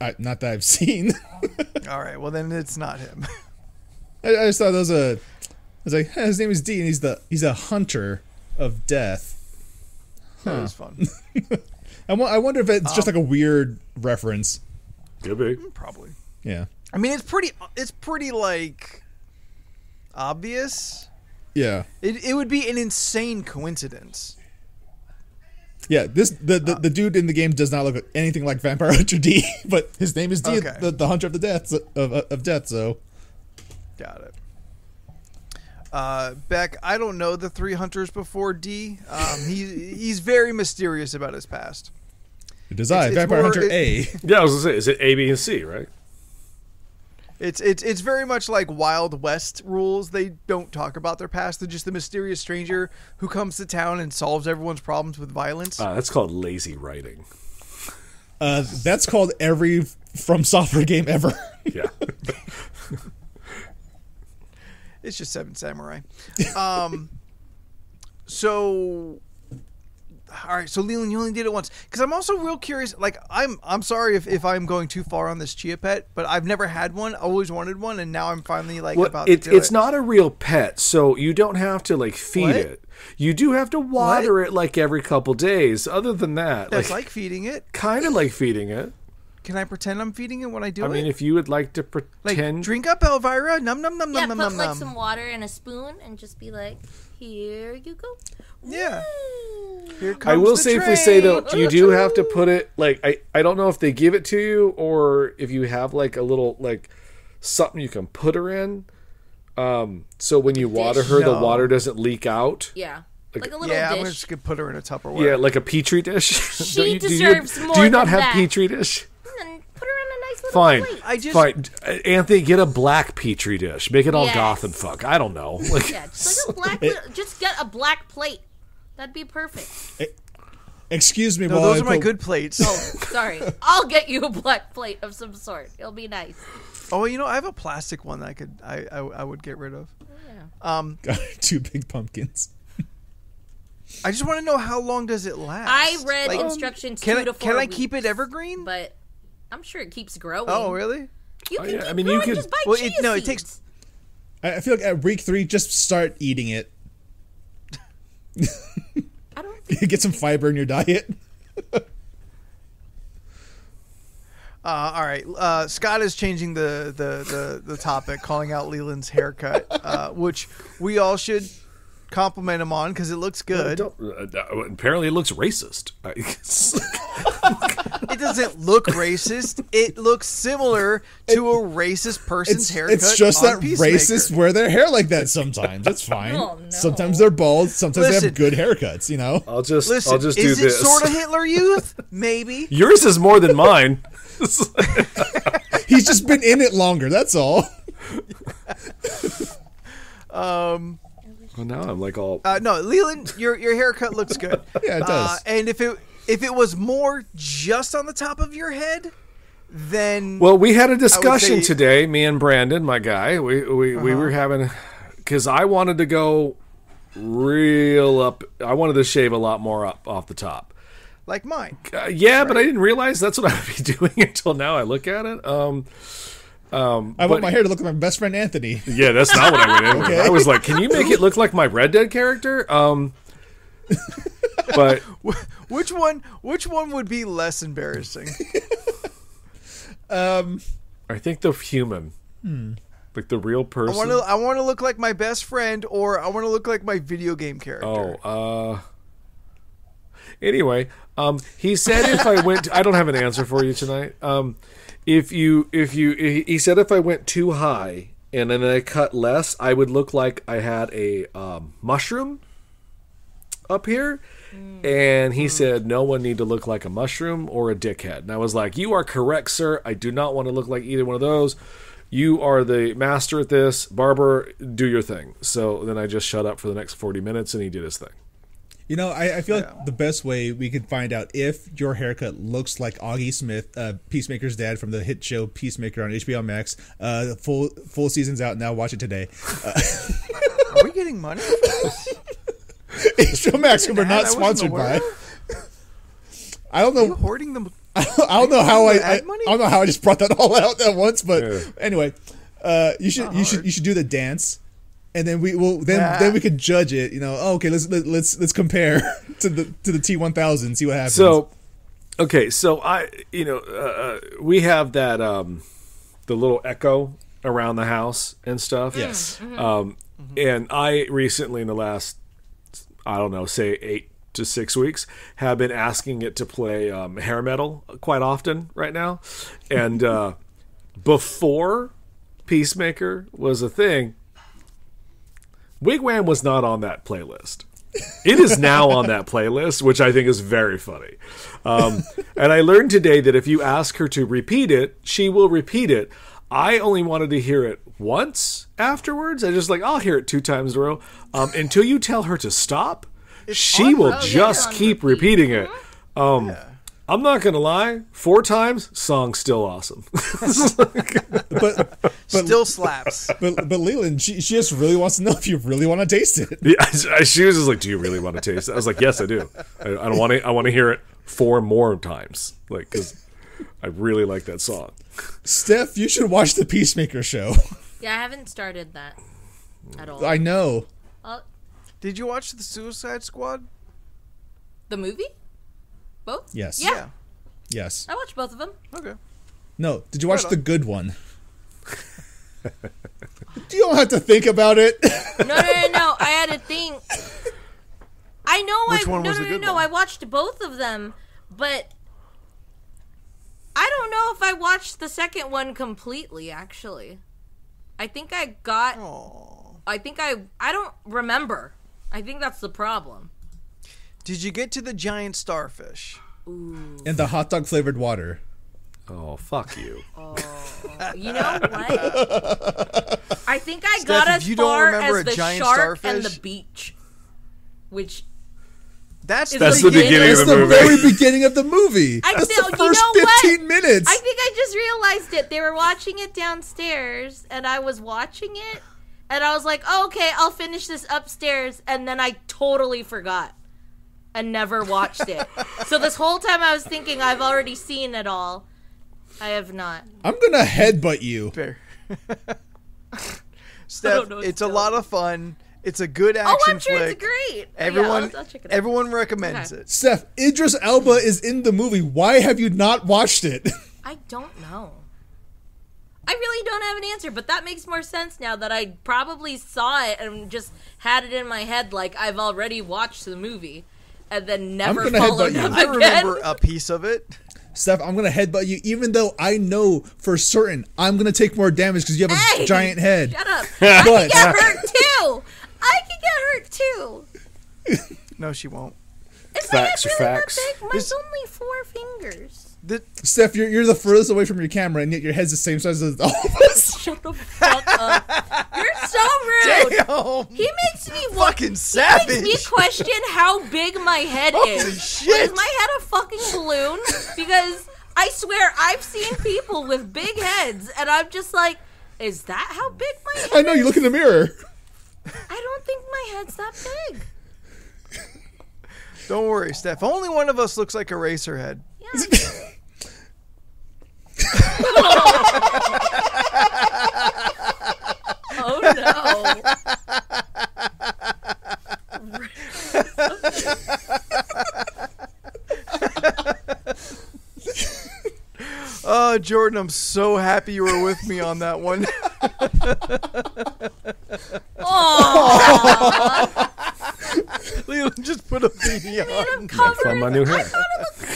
I, not that I've seen. All right. Well, then it's not him. I, I just thought that was a. I was like, "Hey, his name is D, and he's the he's a hunter of death. That was fun. I, wo- I wonder if it's Um, just like a weird reference. Could be. Probably. Yeah, I mean, it's pretty. It's pretty like obvious. yeah, It it would be an insane coincidence. yeah. This the the, the dude in the game does not look anything like Vampire Hunter D, but his name is D, Okay. the, the hunter of the death of of death. So Got it. Uh, Beck, I don't know the three hunters before D. Um, he he's very mysterious about his past. does I it's Vampire more- Hunter it- A? Yeah, I was gonna say, is it A, B, and C, right? It's it's it's very much like Wild West rules. They don't talk about their past. They're just the mysterious stranger who comes to town and solves everyone's problems with violence. Uh, that's called lazy writing. Uh, that's called every FromSoftware game ever. Yeah. It's just Seven Samurai. Um, so, all right. So Leland, you only did it once because I'm also real curious. Like, I'm I'm sorry if, if I'm going too far on this chia pet, but I've never had one. I always wanted one, and now I'm finally like well, about it, it's it. not a real pet, so you don't have to like feed What? it. You do have to water it like every couple days. Other than that, That's like, like feeding it. kind of like feeding it. Can I pretend I'm feeding it when I do it? I it? mean, if you would like to like pretend, drink up, Elvira. Num num num Yeah, num put num like num. some water in a spoon and just be like, "Here you go." Yeah. Woo. Here comes I will the safely say though, you do have to put it like I. I don't know if they give it to you or if you have like a little like something you can put her in. Um, so when you water her, the No. water doesn't leak out. Yeah, Like- like, a little Yeah, I'm dish. just gonna put her in a Tupperware. Yeah, like a petri dish. She Don't you- do you- deserves Do you, not than have that. petri dish? And put her on a nice little Fine, plate. I just fine. Anthony, get a black petri dish. Make it all Yes. goth and fuck. I don't know. Like, Yeah, just like a black. little- just get a black plate. That'd be perfect. Excuse me, No, while those I are my put- good plates. Oh, sorry. I'll get you a black plate of some sort. It'll be nice. Oh, you know, I have a plastic one that I could, I, I, I would get rid of. Yeah. Um, two big pumpkins. I just want to know how long does it last? I read Like, instructions Can two I, to four can I weeks, keep it evergreen? But I'm sure it keeps growing. Oh, really? You Oh, can yeah, keep I mean, you growing could- just buy Well, chia it- no, it takes- I I feel like at week three, just start eating it. I don't think Get some fiber in your diet. Uh, all right. Uh, Scott is changing the, the, the, the topic, calling out Leland's haircut, uh, which we all should compliment him on because it looks good. uh, uh, apparently, it looks racist. It doesn't look racist. It looks similar to a racist person's It's, haircut. it's just on that Peacemaker. racists wear their hair like that sometimes. That's fine. Oh, no. Sometimes they're bald. Sometimes they have good haircuts. You know. I'll just, Listen, I'll just do is it this. sort of Hitler Youth? Maybe. Yours is more than mine. He's just been in it longer. That's all. Um, well, now I'm like all. uh, no, Leland, your your haircut looks good. Yeah, it Uh, does. and if it if it was more just on the top of your head, then Well, we had a discussion say- today, me and Brandon, my guy. We we, we were having because I wanted to go real up. I wanted to shave a lot more up off the top. like mine. Uh, yeah, but I didn't realize that's what I would be doing until now. I look at it. Um, um, I but- want my hair to look like my best friend Anthony. Yeah, that's not what I went in with. Okay. I was like, can you make it look like my Red Dead character? Um, but Which one? Which one would be less embarrassing? Um, I think the human, like the real I person. want to. I want to look like my best friend, or I want to look like my video game character. Oh, uh. Anyway, um, he said if I went, I don't have an answer for you tonight. Um, if you, if you, he said if I went too high and then I cut less, I would look like I had a um, mushroom up here. And he said no one need to look like a mushroom or a dickhead. And I was like, you are correct, sir. I do not want to look like either one of those. You are the master at this. Barber, do your thing. So then I just shut up for the next 40 minutes and he did his thing. You know, I, I feel Yeah. like the best way we could find out if your haircut looks like Auggie Smith, uh, Peacemaker's dad from the hit show Peacemaker on HBO Max. Uh, full full season's out now. Watch it today. Are we getting money? for this? HBO Max, we're not I sponsored by. I don't You know. hoarding them? I don't know how I, the I. I don't know how I just brought that all out at once, but Yeah. anyway, uh, you should you should you should do the dance, and then we will then Ah. then we could judge it. You know, oh, okay, let's let, let's let's compare to the to the T one thousand, see what happens. So, okay, so I, you know, uh, uh, we have that um, the little echo around the house and stuff. yes, Um, and I recently, in the last, I don't know, say eight to six weeks, have been asking it to play um, hair metal quite often right now. And uh, before Peacemaker was a thing, Wig Wam was not on that playlist. It is now on that playlist, which I think is very funny. Um, and I learned today that if you ask her to repeat it, she will repeat it. I only wanted to hear it once afterwards. I just like I'll hear it two times in a row um, until you tell her to stop. she will just keep repeat. repeating it. Um, I'm not gonna lie, four times, song's still awesome. but but Still slaps. but but Leland, she she just really wants to know if you really want to taste it. Yeah, I- she was just like, "Do you really want to taste it?" I was like, "Yes, I do. I, I don't want to. I want to hear it four more times, like because I really like that song." Steph, you should watch the Peacemaker show. Yeah, I haven't started that at all. I know. Uh, Did you watch the Suicide Squad? the movie? Both? Yes. Yeah. Yes. I watched both of them. Okay. No. Did you watch the good one? Do you don't have to think about it. No, no, no, no. I had to think. I know Which I one no, was no, the no, good no. one? I watched both of them, but I don't know if I watched the second one completely. Actually, I think I got. Oh. I think I. I don't remember. I think that's the problem. Did you get to the giant starfish? and the hot dog flavored water. Oh, fuck you! Oh, you know what? I think I Steph, got as you don't far as a the giant shark and the beach, which That's, That's the beginning That's of the the movie. very beginning of the movie. I That's feel- the you first know what? 15 minutes. I think I just realized it. They were watching it downstairs, and I was watching it, and I was like, oh, "Okay, I'll finish this upstairs," and then I totally forgot and never watched it. so this whole time I was thinking I've already seen it all. I have not. I'm gonna headbutt you. fair. Steph, know, it's a still. lot of fun. It's a good Oh, action I'm sure flick. it's great. Oh, yeah, Everyone, I'll- I'll check it out. everyone recommends Okay. it. Steph, Idris Elba is in the movie. Why have you not watched it? I don't know. I really don't have an answer, but that makes more sense now that I probably saw it and just had it in my head like I've already watched the movie and then never gonna followed headbutt you. I again. remember a piece of it. Steph, I'm gonna headbutt you, even though I know for certain I'm gonna take more damage because you have a Hey, giant head. Shut up. I But- can get hurt too. I can get hurt too. No, she won't. Is Facts my are head really facts. that big? Mine's This- only four fingers. The, Steph, you're, you're the furthest away from your camera, and yet your head's the same size as all of us. Shut the fuck up. You're so rude. damn, He makes me wa- fucking He makes me question how big my head Holy is. shit. Is my head a fucking balloon? Because I swear I've seen people with big heads, and I'm just like, is that how big my head? I know. You look in the mirror. I don't think my head's that big. Don't worry, Steph. Only one of us looks like a racer head. Oh no. Oh, Jordan, I'm so happy you were with me on that one. Leland just put a beanie on. I'm covered. From my new hair.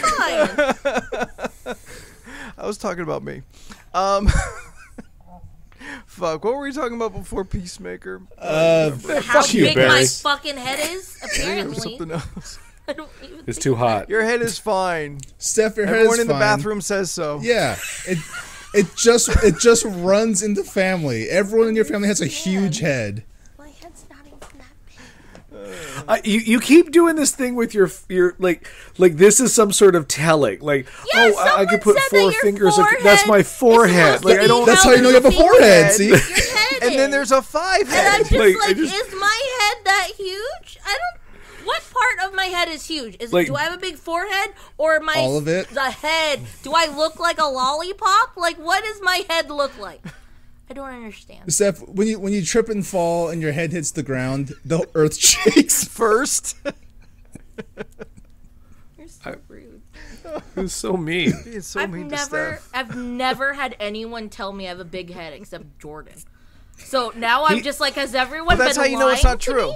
Fine. I was talking about me. Um, fuck. What were we talking about before Peacemaker? Uh, How Fuck you, big my Barry. fucking head is, Or apparently. something else. I don't even It's too hot. Your head is fine. Steph, your hair Everyone is in the bathroom says so. Yeah, it it just it just runs in the family. Everyone in your family has a huge head. it. My head's not even that. You you keep doing this thing with your your like like this is some sort of telling like Yeah, oh I, I could put said that four fingers ac- forehead that's my forehead like I don't That's how you know you have a forehead. See, Your head And then there's a five And I'm head. just Like, like, just- is my head that huge? I don't. What part of my head is huge? Is Like- it, do I have a big forehead or my All of it? The head. Do I look like a lollipop? Like what does my head look like? I don't understand. Steph, when you when you trip and fall and your head hits the ground, the earth shakes. First. You're so rude. it's so mean It's so I've mean to never, Steph. I've never had anyone tell me I have a big head except Jordan. So now I'm He- just like, has everyone But that's been how you know it's not true.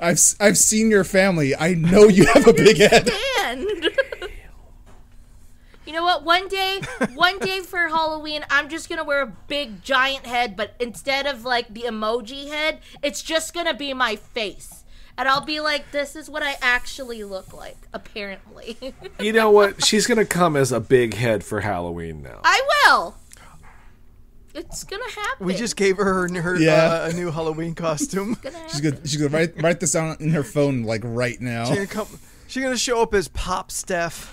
I've s- I've seen your family. I know you have a big head. And you know what? One day, one day for Halloween, I'm just gonna wear a big giant head, but instead of like the emoji head, it's just gonna be my face. And I'll be like, this is what I actually look like, apparently. you know what she's gonna come as a big head for Halloween now I will. It's gonna happen. We just gave her her, her Yeah. uh, a new Halloween costume. Gonna She's gonna she's gonna write write this down in her phone like right now. She's gonna come. She's gonna show up as Pop Steph.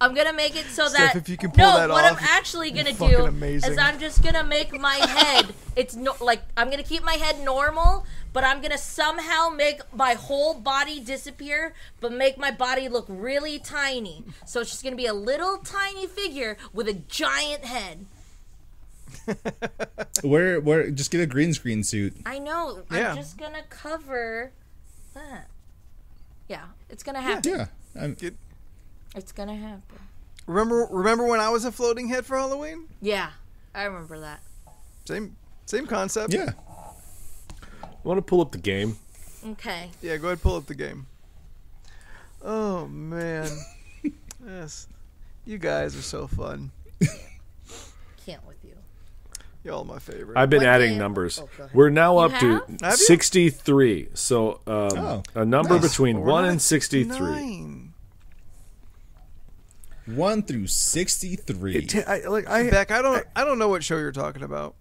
I'm gonna make it so Steph, that if you can pull no, that what off, I'm actually gonna do amazing. is I'm just gonna make my head. It's no like I'm gonna keep my head normal, but I'm gonna somehow make my whole body disappear, but make my body look really tiny. So it's just gonna be a little tiny figure with a giant head. Where where just get a green screen suit. I know. Yeah. I'm just gonna cover that. Yeah, it's gonna happen. Yeah. I'm, It's gonna happen. Remember, remember when I was a floating head for Halloween? Yeah, I remember that. Same, same concept. yeah. want to pull up the game Okay. Yeah, go ahead, pull up the game. Oh man, yes, you guys are so fun. Can't with you. Y'all my favorite. I've been What adding game? numbers Oh, we're now You up to have? Have 63 so um, Oh, a number nice. between We're 1 and 63 nine. One through sixty three. It I, like I Beck, I don't, I don't know what show you're talking about.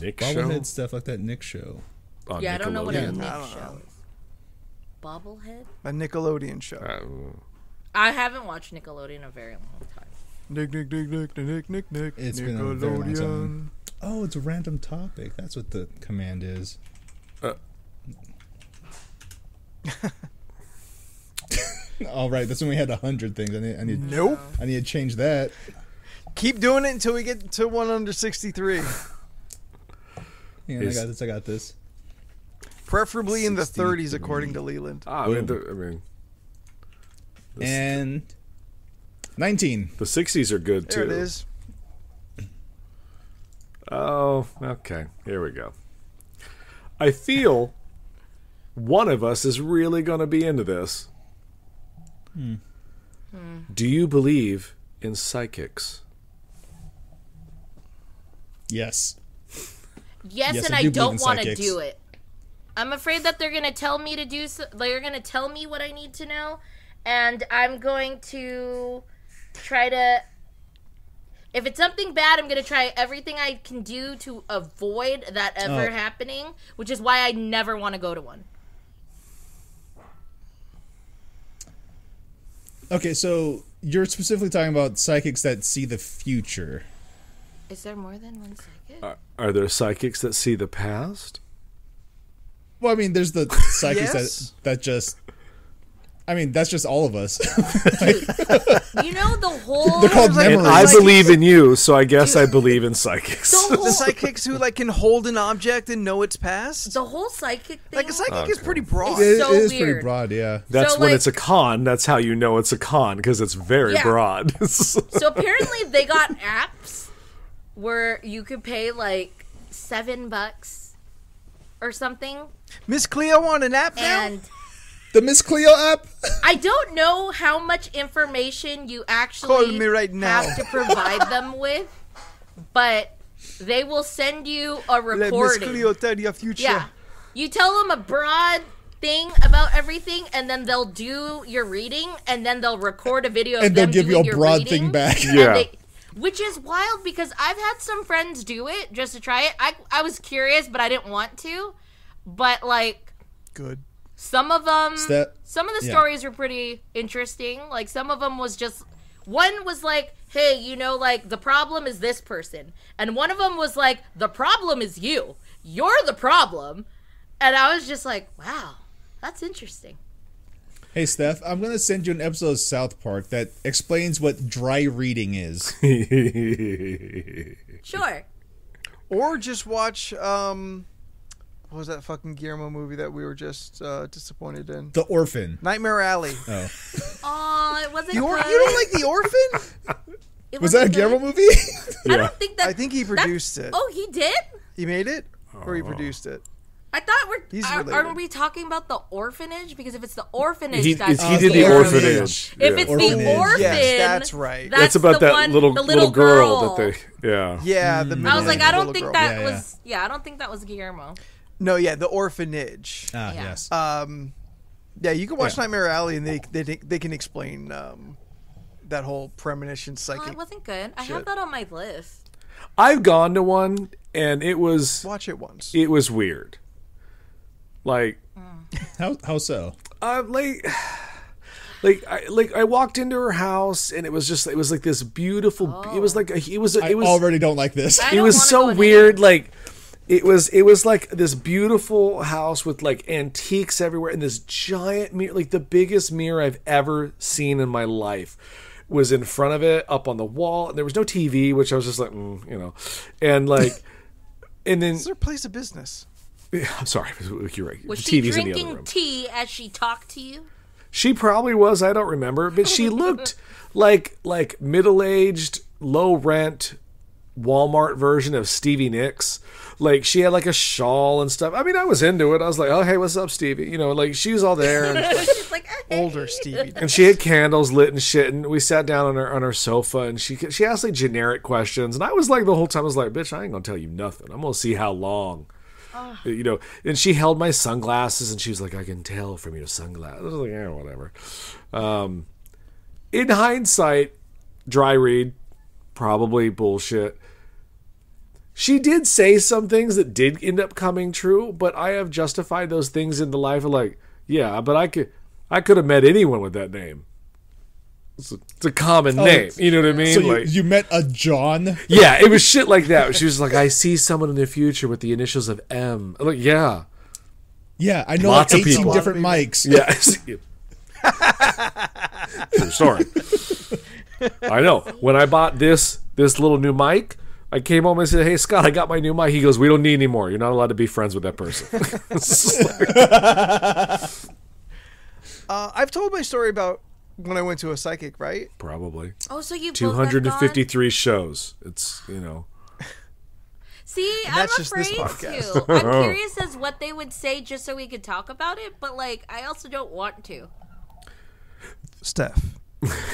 Nick show Bobblehead stuff like that Nick show. on Yeah, I don't know what a Nick show is. Bobblehead? A Nickelodeon show. Uh, I haven't watched Nickelodeon in a very long time. Nick, Nick, Nick, Nick, Nick, Nick, Nick. It's been a Nickelodeon. Oh, it's a random topic. That's what the command is. Uh. All right, that's when we had a hundred things. I need, I need, Nope. I need to change that. Keep doing it until we get to one under sixty-three. Hang on, I got this. I got this. Preferably in the thirties, according to Leland. ah, I mean, the, I mean the, And nineteen. the 60s are good too There it is. Oh, okay. Here we go. I feel one of us is really going to be into this. Hmm. Do you believe in psychics? Yes. Yes, Yes, and I I, do believe don't want to do it. I'm afraid that they're going to tell me to do so, they're going to tell me what I need to know and I'm going to try to if it's something bad, I'm going to try everything I can do to avoid that ever Oh. happening, which is why I never want to go to one. Okay, so you're specifically talking about psychics that see the future. Is there more than one psychic? Are, are there psychics that see the past? Well, I mean, there's the psychics Yes. that that just I mean, that's just all of us. You know the whole They're called Like- And memories. I believe in you, so I guess I believe in psychics. the whole The psychics who like can hold an object and know its past. the whole psychic thing. Like a psychic oh, is pretty broad. it, so it is pretty broad, yeah. That's So, when like- it's a con. That's how you know it's a con because it's very Yeah. broad. So apparently they got apps where you could pay like seven bucks or something, Miss Cleo on an app now. and The Miss Cleo app? I don't know how much information you actually Call me right now. have to provide them with, but they will send you a Let Miss. Cleo tell your future. Yeah. You tell them a broad thing about everything, and then they'll do your reading, and then they'll record a video of And they'll them give you doing a your broad reading, thing back. and Yeah. they- which is wild because I've had some friends do it just to try it. I I was curious, but I didn't want to. But like Good. Some of them, that- some of the yeah. stories were pretty interesting. Like some of them was just one was like, "Hey, you know, like the problem is this person," and one of them was like, "The problem is you. You're the problem." And I was just like, "Wow, that's interesting." Hey, Steph, I'm going to send you an episode of South Park that explains what dry reading is. Sure. Or just watch um, what was that fucking Guillermo movie that we were just uh, disappointed in? The Orphan. Nightmare Alley. Oh. Oh, it wasn't You, good. you don't like The Orphan? It Was that a Guillermo good. movie? I don't think that. I think he produced it. Oh, he did. He made it, or he produced it. I thought we're. He's Are, related. are we talking about the orphanage? Because if it's the orphanage, he, that's he did the Guillermo. orphanage. If Yeah. it's Orphanage. the orphan, Yes, that's right. That's, That's about the that one, little the little girl, that they yeah. Yeah, the I was like, I don't think girl. that Yeah, yeah. was. Yeah. I don't think that was Guillermo. No, yeah, the orphanage. ah, Yeah. yes. Um, yeah, you can watch Yeah. Nightmare Alley, and they they they can explain um, that whole premonition Oh, psychic. it wasn't good. I Shit. have that on my list. I've gone to one and it was Watch it once. it was weird. Like How, how so? uh, like like I like I walked into her house and it was just it was like this beautiful it was like a, it was I it was I already don't like this. I it was so go in weird like it was it was like this beautiful house with like antiques everywhere and this giant mirror like the biggest mirror I've ever seen in my life was in front of it up on the wall and there was no TV which I was just like mm, you know and like and then It's their place of business. I'm sorry you're right Was the she TV's in the other drinking room tea as she talked to you? she probably was. I don't remember, but she looked like like middle aged, low rent Walmart version of Stevie Nicks. Like she had like a shawl and stuff. I mean, I was into it. I was like, "Oh, hey, what's up, Stevie?" You know, like she was all there, and, She's like, "Hey." Older Stevie. and she had candles lit and shit. And we sat down on her on her sofa, and she she asked like generic questions, and I was like the whole time I was like, "Bitch, I ain't gonna tell you nothing. I'm gonna see how long." You know, and she held my sunglasses, and she was like, "I can tell from your sunglasses." I was like, "Yeah, whatever." Um, in hindsight, dry read, probably bullshit. She did say some things that did end up coming true, but I have justified those things in the life of like, yeah, but I could, I could have met anyone with that name. It's a, it's a common oh, name, you know what I mean? so you, like, you met a John? yeah, it was shit like that. She was like, I see someone in the future with the initials of M. I'm like, yeah, Yeah, I know Lots of like 18 people. different mics. yeah. True story. I know. When I bought this this little new mic, I came home and said, "Hey Scott, I got my new mic." He goes, "We don't need any more. You're not allowed to be friends with that person." Uh, I've told my story about when I went to a psychic, right? Probably Oh, so you two hundred and fifty-three shows. It's you know. See, I'm just afraid podcast. to. I'm curious as what they would say just so we could talk about it, but like I also don't want to. Steph,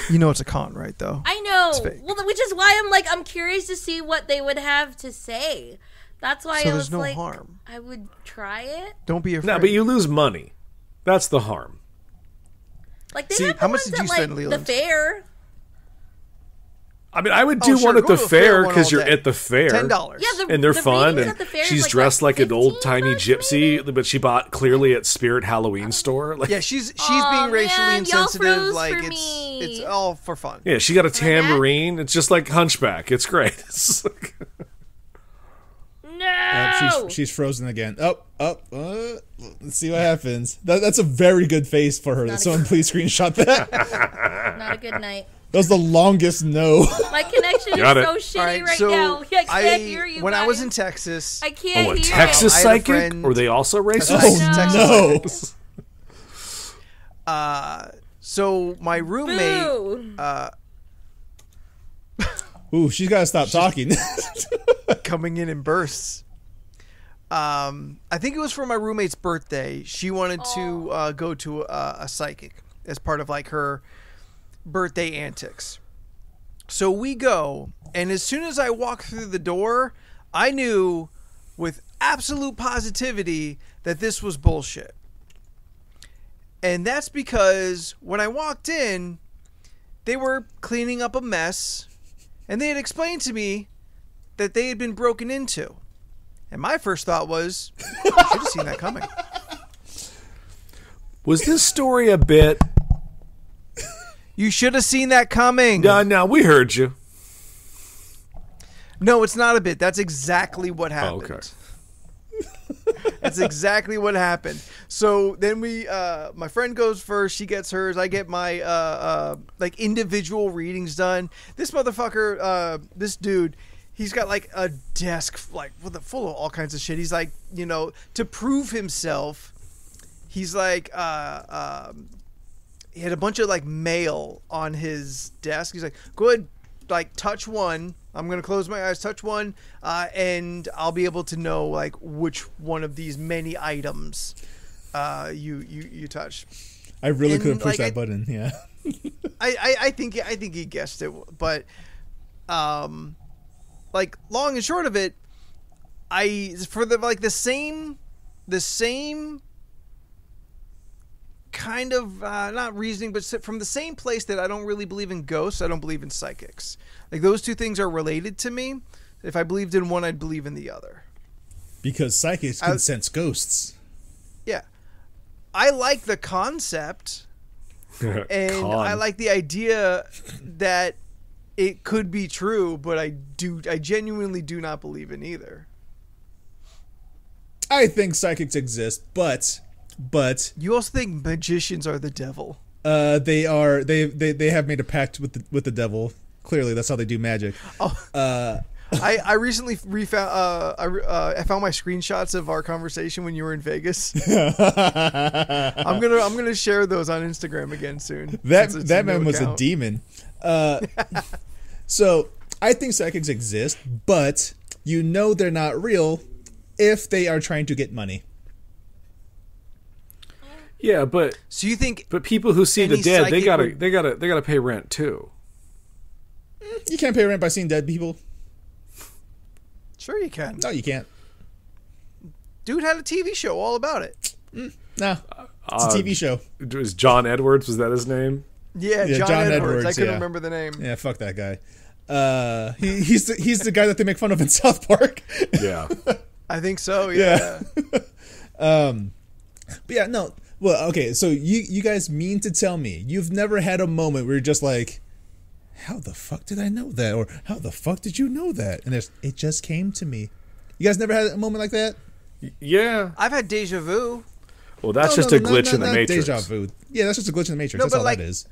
you know it's a con, right? Though. I know. Well, which is why I'm like I'm curious to see what they would have to say. That's why So I there's was no like, harm. I would try it. Don't be afraid. No, but you lose money. That's the harm. Like they See, have the how much did at, you spend, like, Leland? The fair. I mean, I would Oh, do sure, one at the fair fair because you're day. at the fair. ten dollars. Yeah, the, and they're the fun and the fair she's like, dressed what, like an old tiny gypsy maybe? but she bought clearly at spirit halloween store like Yeah, she's she's Aw, being racially man, y'all insensitive. froze Like for it's me. it's all for fun. yeah she got a tambourine it's just like hunchback it's great It's like- No. Uh, she's, she's frozen again. Up, up. Uh, Let's see what happens. That, that's a very good face for her. Not Someone good- please screenshot that. Not a good night. That was the longest no. My connection is it. so shitty All right, right so now. I can't hear you. when I was in Texas, I can't Oh, a hear Texas I psychic? friend- Were they also racist? Oh Texas no! uh, so my roommate, Boo. Ooh, she's got to stop talking. coming in in bursts. Um, I think it was for my roommate's birthday. She wanted to uh, go to a, a psychic as part of like her birthday antics. So we go, and as soon as I walk through the door, I knew with absolute positivity that this was bullshit. And that's because when I walked in, they were cleaning up a mess, and they had explained to me that they had been broken into. And my first thought was, I should have seen that coming. Was this story a bit? You should have seen that coming. No, no, we heard you. No, it's not a bit. That's exactly what happened. okay. That's exactly what happened. So then we, uh, my friend goes first. She gets hers. I get my uh, uh, like individual readings done. This motherfucker, uh, this dude, he's got like a desk like with a, full of all kinds of shit. He's like, you know, to prove himself, he's like, uh, um, he had a bunch of like mail on his desk. He's like, go ahead, like touch one. I'm gonna close my eyes, touch one, uh, and I'll be able to know like which one of these many items uh, you you you touch. I really And, could have pushed like, that I- button. Yeah. I, I, I think I think he guessed it, but um, like long and short of it, I for the like the same the same kind of uh, not reasoning, but from the same place that I don't really believe in ghosts, I don't believe in psychics. Like those two things are related to me. If I believed in one, I'd believe in the other. Because psychics can I- sense ghosts. Yeah, I like the concept. and Con. I like the idea that it could be true, but I do I genuinely do not believe in either. I think psychics exist, but but You also think magicians are the devil? uh, they are they, they they have made a pact with the with the devil. Clearly, that's how they do magic. Oh, I, I recently refound uh, I, uh, I found my screenshots of our conversation when you were in Vegas. I'm gonna I'm gonna share those on Instagram again soon. That that man was a demon. Uh, so I think psychics exist, but you know they're not real if they are trying to get money. Yeah, but So you think but people who see the dead, they gotta would- they gotta they gotta pay rent too. You can't pay rent by seeing dead people. sure you can? No, you can't. Dude had a TV show all about it. No, it's Uh, a TV show. Was John Edwards? Was that his name? Yeah, Yeah, John, John Edwards. I couldn't yeah. remember the name. Yeah, fuck that guy. Uh, he, he's the, he's the guy that they make fun of in South Park. Yeah. I think so. Yeah. But yeah, no. Well, okay. So you you guys mean to tell me you've never had a moment where you're just like, how the fuck did I know that, or how the fuck did you know that? And there's it just came to me. You guys never had a moment like that? yeah. I've had deja vu. Well, that's No, just no, a no, glitch not- in the not matrix. Deja vu. Yeah, that's just a glitch in the matrix. No, that's but all like- that is.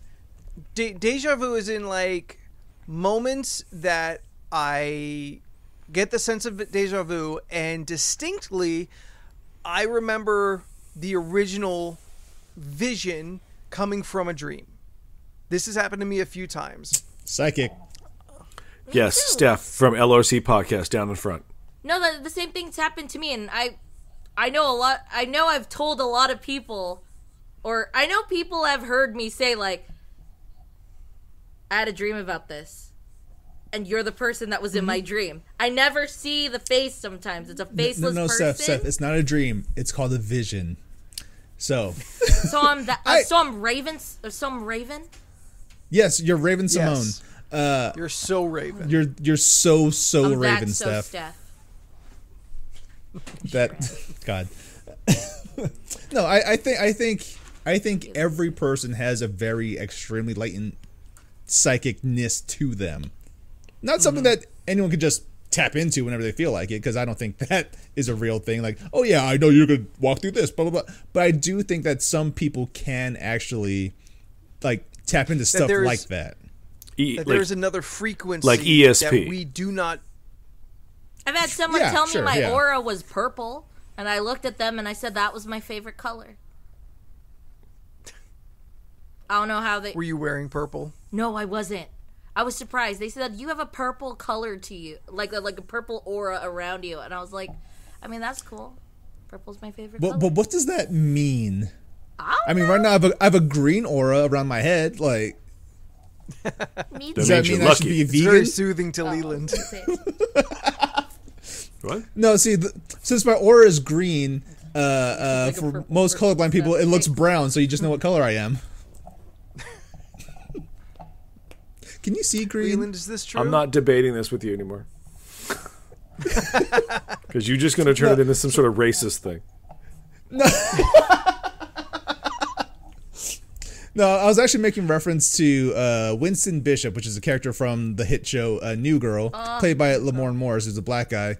De- deja vu is in like moments that I get the sense of deja vu, and distinctly, I remember the original vision coming from a dream. This has happened to me a few times. Psychic. Yes, too. Steph from LRC podcast down in front. No, the, the same thing's happened to me, and I, I know a lot. I know I've told a lot of people, or I know people have heard me say like, "I had a dream about this," and you're the person that was in Mm-hmm. my dream. I never see the face. Sometimes it's a No, faceless no, person. Seth, Seth, it's not a dream. It's called a vision. So, so I'm that. I- uh, so I'm Raven. Or some Raven. yes, you're Raven-Symoné. Yes. Uh, You're so Raven. you're you're so so I'm Raven, that so Steph. Steph. that god no I, I think i think i think every person has a very extremely latent psychicness to them not something Mm-hmm. that anyone could just tap into whenever they feel like it because I don't think that is a real thing. Like, oh yeah, I know you're gonna walk through this, blah blah blah. But I do think that some people can actually like tap into stuff there's- like that. E- That like- there's another frequency like ESP. that we do not. I've had someone Yeah, tell me sure, my yeah. aura was purple, and I looked at them and I said that was my favorite color. I don't know how they. Were you wearing purple? No, I wasn't. I was surprised. They said you have a purple color to you, like a, like a purple aura around you, and I was like, I mean that's cool. Purple's my favorite But color. but what does that mean? I, don't I mean, right now I have a, I have a green aura around my head. Like, Me does That that means mean you're I should be a It's very soothing to Leland. what? No, see, the, since my aura is green, uh, uh, Like for purple most colorblind people, it looks brown, so you just know what color I am. Can you see green? Leland, is this true? I'm not debating this with you anymore. Because you're just going to turn it into some sort of racist thing. No, no, I was actually making reference to uh, Winston Bishop, which is a character from the hit show uh, New Girl, played by Lamorne Morris, who's a black guy.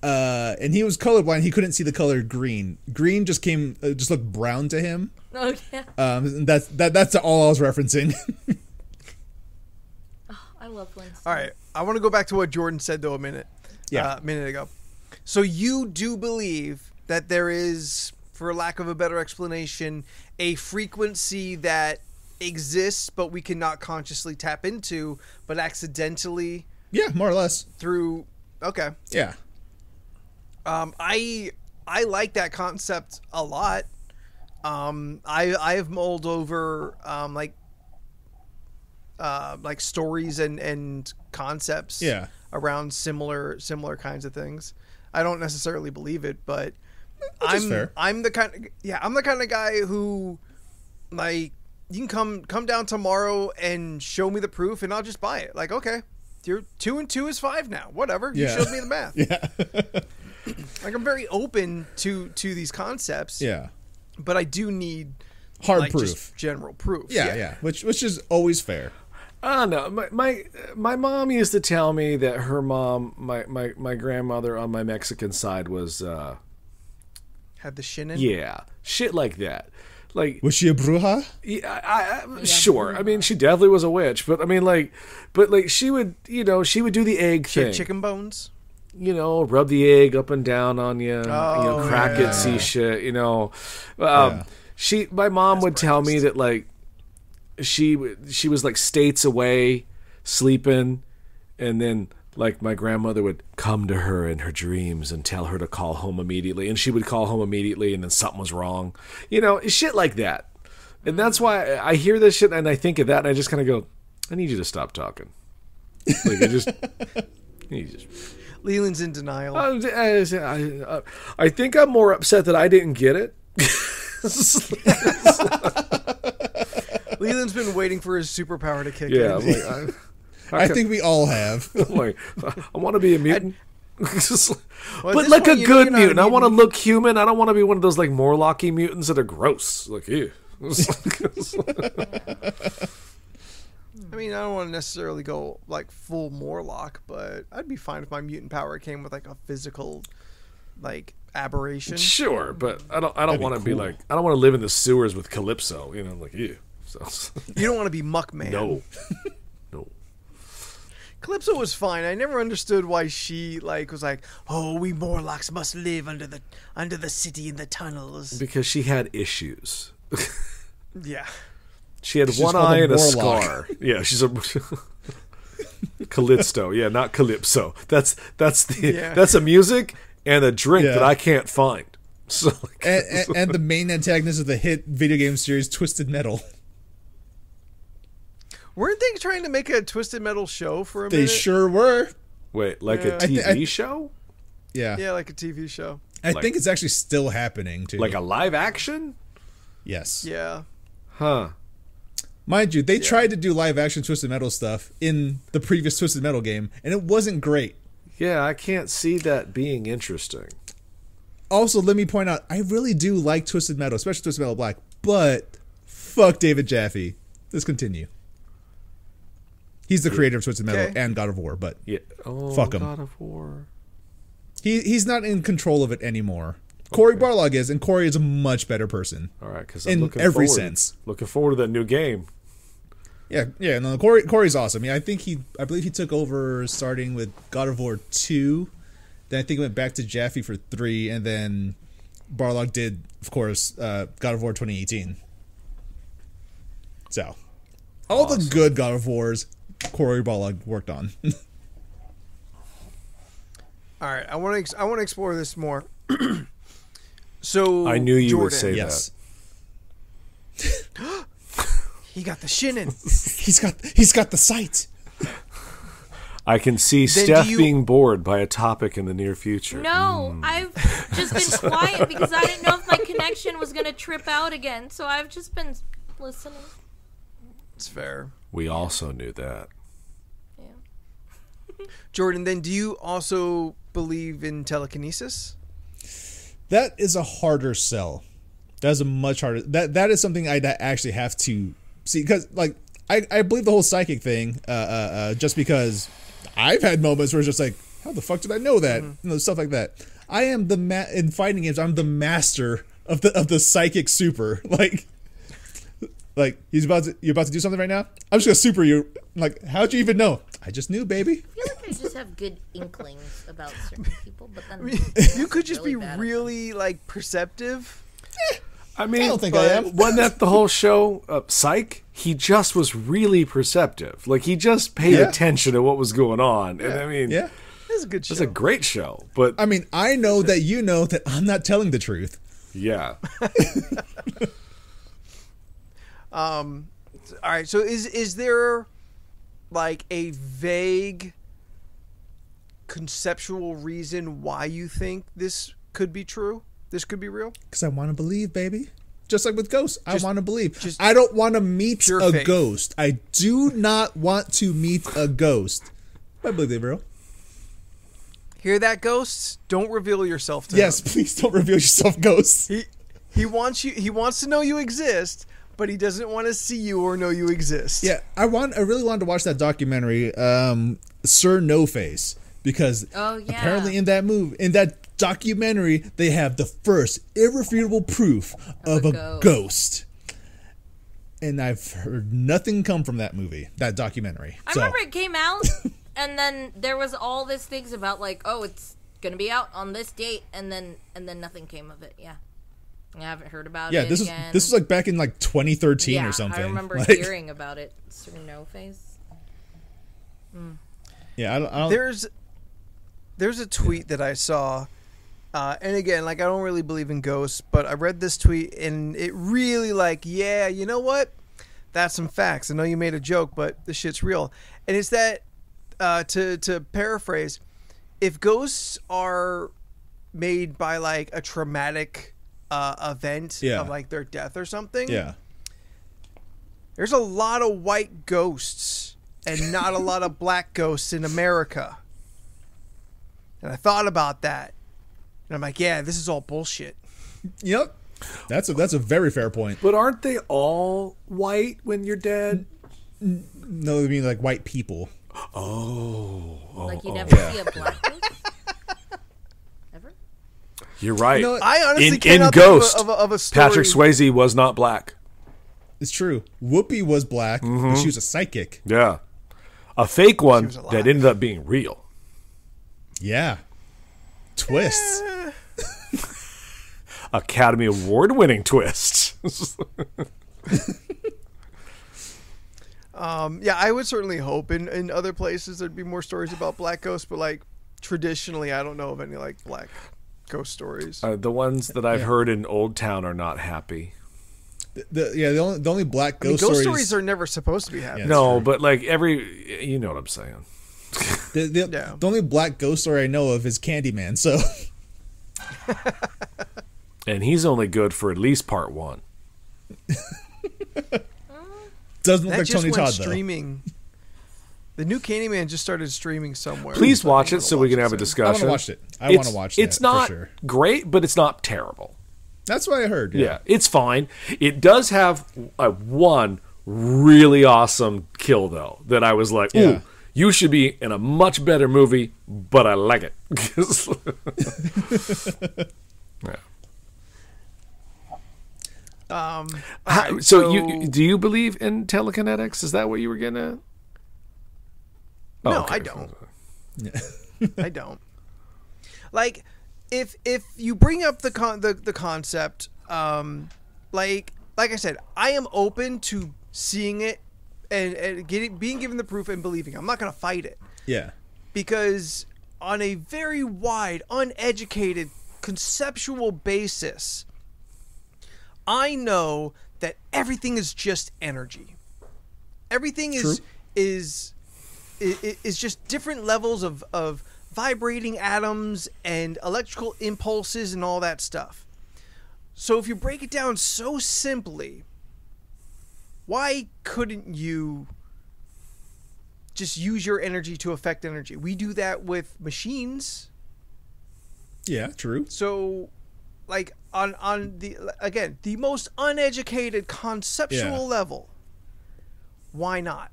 Uh, and he was colorblind. He couldn't see the color green. Green just came, uh, just looked brown to him. okay. Um, that's that. That's all I was referencing. I love Winston. All right, I want to go back to what Jordan said though a minute, Yeah. uh, a minute ago. So you do believe that there is, for lack of a better explanation, a frequency that exists, but we cannot consciously tap into, but accidentally yeah, more or less. through. Okay, Yeah. um, I I like that concept a lot. Um, I I have mulled over um, like uh, like stories and and concepts Yeah. around similar similar kinds of things. I don't necessarily believe it, but Which I'm. I'm the kind of, yeah I'm the kind of guy who like you can come come down tomorrow and show me the proof and I'll just buy it. Like okay, you're two and two is five now. Whatever you Yeah. showed me the math. Yeah. Like I'm very open to to these concepts. yeah. but I do need Hard like, proof. general proof. yeah, yeah, Which which is always fair. I don't know. My, my my mom used to tell me that her mom, my my, my grandmother on my Mexican side was, uh, Had the shin in. yeah, shit like that. Like, Was she a bruja? yeah, I, I, sure. I mean, she definitely was a witch, but I mean, like, but like, she would, you know, she would do the egg She had thing. chicken bones. you know, rub the egg up and down on you, you know, Oh, crack yeah. it, see shit, you know. Um, Yeah. She, my mom would tell me that like she she was like states away, sleeping, and then like my grandmother would come to her in her dreams and tell her to call home immediately, and she would call home immediately, and then something was wrong, you know, shit like that. And that's why I hear this shit and I think of that, and I just kind of go, I need you to stop talking. Like I just. You just Leland's in denial. I, I, I think I'm more upset that I didn't get it. Leland's been waiting for his superpower to kick yeah, in. I'm like, I, I think we all have. I'm like, I want to be a mutant. Well, but like point, a good you're not a mutant. I want to look human. I don't want to be one of those like Morlocky mutants that are gross. Like, ew. I mean, I don't want to necessarily go like full Morlock, but I'd be fine if my mutant power came with like a physical, like aberration. sure, but I don't. I don't want to be cool. like. I don't want to live in the sewers with Calypso. You know, like ew. So, You don't want to be Muckman. no, no. Calypso was fine. I never understood why she like was like, "Oh, we Morlocks must live under the under the city in the tunnels." Because she had issues. Yeah. She had She's one eye and a Morlock. scar. Yeah, she's a Calypso. Yeah, not Calypso. That's that's the Yeah. that's a music and a drink Yeah. that I can't find. So like, and, and, and the main antagonist of the hit video game series Twisted Metal. Weren't they trying to make a Twisted Metal show for a They minute? sure were. wait, like Yeah. a I TV thi- I- show, Yeah. Yeah, like a TV show. I Like- think it's actually still happening too. like a live action, yes. Yeah. huh? Mind you, they tried to do live action Twisted Metal stuff in the previous Twisted Metal game, and it wasn't great. Yeah, I can't see that being interesting. Also, let me point out, I really do like Twisted Metal, especially Twisted Metal Black, but fuck David Jaffe. Let's continue. He's the creator of Twisted Metal Okay. and God of War, but Yeah. Oh, Fuck 'em. God of War. he he's not in control of it anymore. Cory Barlog is, and Cory is a much better person. All right, because In looking every forward, sense. Looking forward to that new game. Yeah, yeah. No, Cory Cory's awesome. Yeah, I think he, I believe he took over starting with God of War two. Then I think he went back to Jaffe for three, and then Barlog did, of course, uh, God of War 2018. So, all the good God of Wars, Cory Barlog worked on. All right, I want to ex- I want to explore this more. so I knew you would Jordan, say yes, he got the shinin. he's got he's got the sight. I can see Then Steph you- being bored by a topic in the near future. No, hmm. I've just been quiet because I didn't know if my connection was gonna trip out again. So I've just been listening. It's fair. We also knew that. Jordan, then do you also believe in telekinesis? That is a harder sell. That is a much harder. That that is something I'd actually have to see because like I, I believe the whole psychic thing. Uh, uh, uh, just because I've had moments where it's just like, how the fuck did I know that? You know, stuff like that. I am the ma- in fighting games. I'm the master of the of the psychic super. Like, like he's about to you're about to do something right now. I'm just gonna super you. Like, how'd you even know? I just knew, baby. I feel like I just have good inklings about certain people, but then You could just Really be really like perceptive. I mean, I don't think I am. wasn't that the whole show? Uh, Psych. He just was really perceptive. Like he just paid Yeah. attention to what was going on. And I mean, Yeah. That's a good show. it's a great show. But I mean, I know that you know that I'm not telling the truth. yeah, Um, all right. So is is there like a vague conceptual reason why you think this could be true? This could be real? Because I want to believe, baby. Just like with ghosts, I want to believe. just I don't want to meet a faith. ghost. I do not want to meet a ghost. I believe they're real. Hear that, ghosts? Don't reveal yourself to Yes, him. please don't reveal yourself, ghosts. He he wants you. He wants to know you exist, but he doesn't want to see you or know you exist. Yeah, I want. I really wanted to watch that documentary, um, Sir No Face, because Oh, yeah. apparently in that move, in that documentary, they have the first irrefutable proof of, a a ghost. ghost. And I've heard nothing come from that movie, that documentary. I So- remember it came out, and then there was all these things about like, oh, it's gonna be out on this date, and then and then nothing came of it. Yeah, I haven't heard about Yeah, it. this is again. this was like back in like 2013 yeah, or something. I remember Like, hearing about it. Sir No Face. Yeah, I don't. I don't There's there's a tweet that I saw, uh, and again, like I don't really believe in ghosts, but I read this tweet and it really like, yeah, you know what? That's some facts. I know you made a joke, but the shit's real. And it's that uh, to to paraphrase, if ghosts are made by like a traumatic uh, event Yeah. of like their death or something, yeah. there's a lot of white ghosts and not a lot of black ghosts in America. And I thought about that. And I'm like, yeah, this is all bullshit. Yep. That's a that's a very fair point. but aren't they all white when you're dead? No, I mean like white people. Oh, like you never see a black ghost. Ever? you're right. know? I honestly in, in cannot Ghost, think of a, of a, of a story. Patrick Swayze was not black. It's true. Whoopi was black, but she was a psychic. Yeah, a fake one that ended up being real. Yeah. Twist. Academy Award winning twists. Um, yeah, I would certainly hope in, in other places there'd be more stories about black ghosts, but like traditionally, I don't know of any like black ghost stories. uh, the ones that I've Yeah. heard in Old Town are not happy. The, yeah, the only the only black I mean, ghost, ghost stories. stories are never supposed to be happy. Yeah. no, true. but like every, you know what I'm saying. the, the, Yeah. the only black ghost story I know of is Candyman. So And he's only good for at least part one. doesn't look that like just Tony went Todd streaming. The new Candyman just started streaming somewhere. Please watch it so gonna we can watch have a soon. though. I want discussion. to watch it. I It's- want to watch that It's not for sure. great, but it's not terrible. That's what I heard. Yeah, it's fine. It does have uh, one really awesome kill though. That I was like, ooh, Yeah. you should be in a much better movie, but I like it. yeah. Um, How- alright, so, you do you believe in telekinetics? Is that what you were gonna? Oh, No, okay. I don't. I don't. Like, if if you bring up the con the, the concept, um, like like I said, I am open to seeing it and, and getting being given the proof and believing. I'm not gonna fight it Yeah. because on a very wide, uneducated, conceptual basis, I know that everything is just energy. Everything True. is is, is just different levels of, of vibrating atoms and electrical impulses and all that stuff. So if you break it down so simply, why couldn't you just use your energy to affect energy? We do that with machines. Yeah. True. So like on on the again, the most uneducated conceptual Yeah. level. Why not?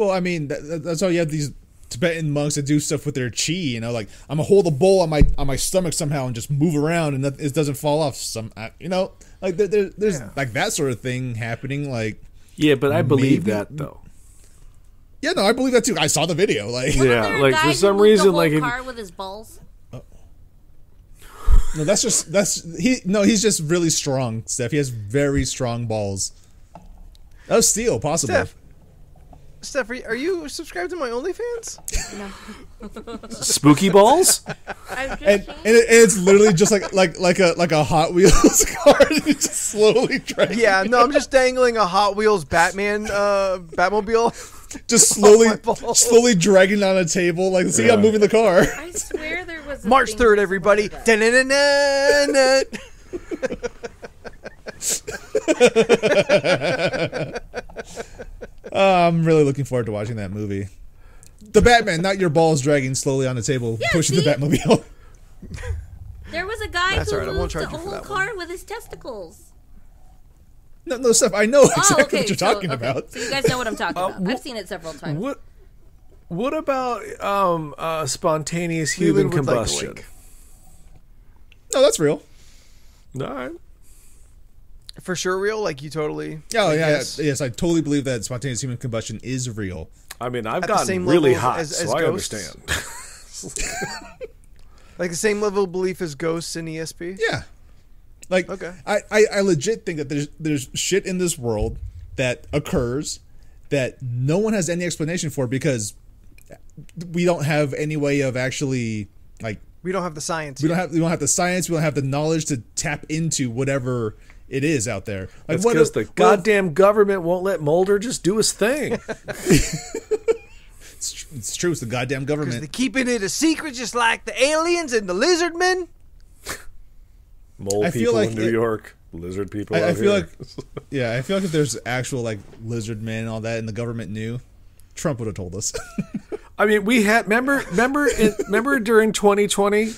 Well, I mean, that, that- that's why you have these Tibetan monks that do stuff with their chi. You know, like I'm gonna hold a bowl on my on my stomach somehow and just move around and that, it doesn't fall off. Some, uh, you know, like there, there, there's Yeah. like that sort of thing happening. Like, Yeah, but I believe Maybe- that though. yeah, no, I believe that too. I saw the video. Like, Yeah, Wasn't there a like for some reason, the whole like if, car with his balls. no, that's just that's he. No, he's just really strong, Steph. He has very strong balls. That was steel, possibly. Steph. Steph, are you, subscribed to my OnlyFans? No. Spooky balls. And, and, it, and it's literally just like like like a like a Hot Wheels car, and it's just slowly dragging. Yeah, no, I'm just dangling a Hot Wheels Batman uh Batmobile. just slowly slowly dragging on a table like see Yeah. I'm moving the car I swear there was a March thing 3rd, before everybody. That. I'm really looking forward to watching that movie the Batman not your balls dragging slowly on the table Yeah, pushing see? the Batmobile There was a guy That's who all right, moved the you for whole that one. car with his testicles. no no stuff I know Oh, exactly okay. what you're so, talking okay. about So you guys know what I'm talking Uh, about. wh- I've seen it several times. What? What about um, uh, spontaneous human Leland would like combustion? link. no that's real All right. For sure, real. Like you totally. oh like, yeah yes. yes I totally believe that spontaneous human combustion is real I mean, I've At the gotten same really level hot, as- so as I understand. Like the same level of belief as ghosts in ESP. yeah like Okay. I, I I legit think that there's there's shit in this world that occurs that no one has any explanation for because we don't have any way of actually like We don't have the science. we don't have we don't have the science we don't have the knowledge to tap into whatever it is out there like because the goddamn government won't let Mulder just do his thing. it's, tr- it's true it's the goddamn government they're keeping it a secret, just like the aliens and the lizard men. Mole I feel people like in New it- York, lizard people. I, I out feel here. like yeah I feel like if there's actual like lizard men and all that and the government knew Trump would have told us I mean, we had remember remember in, remember during 2020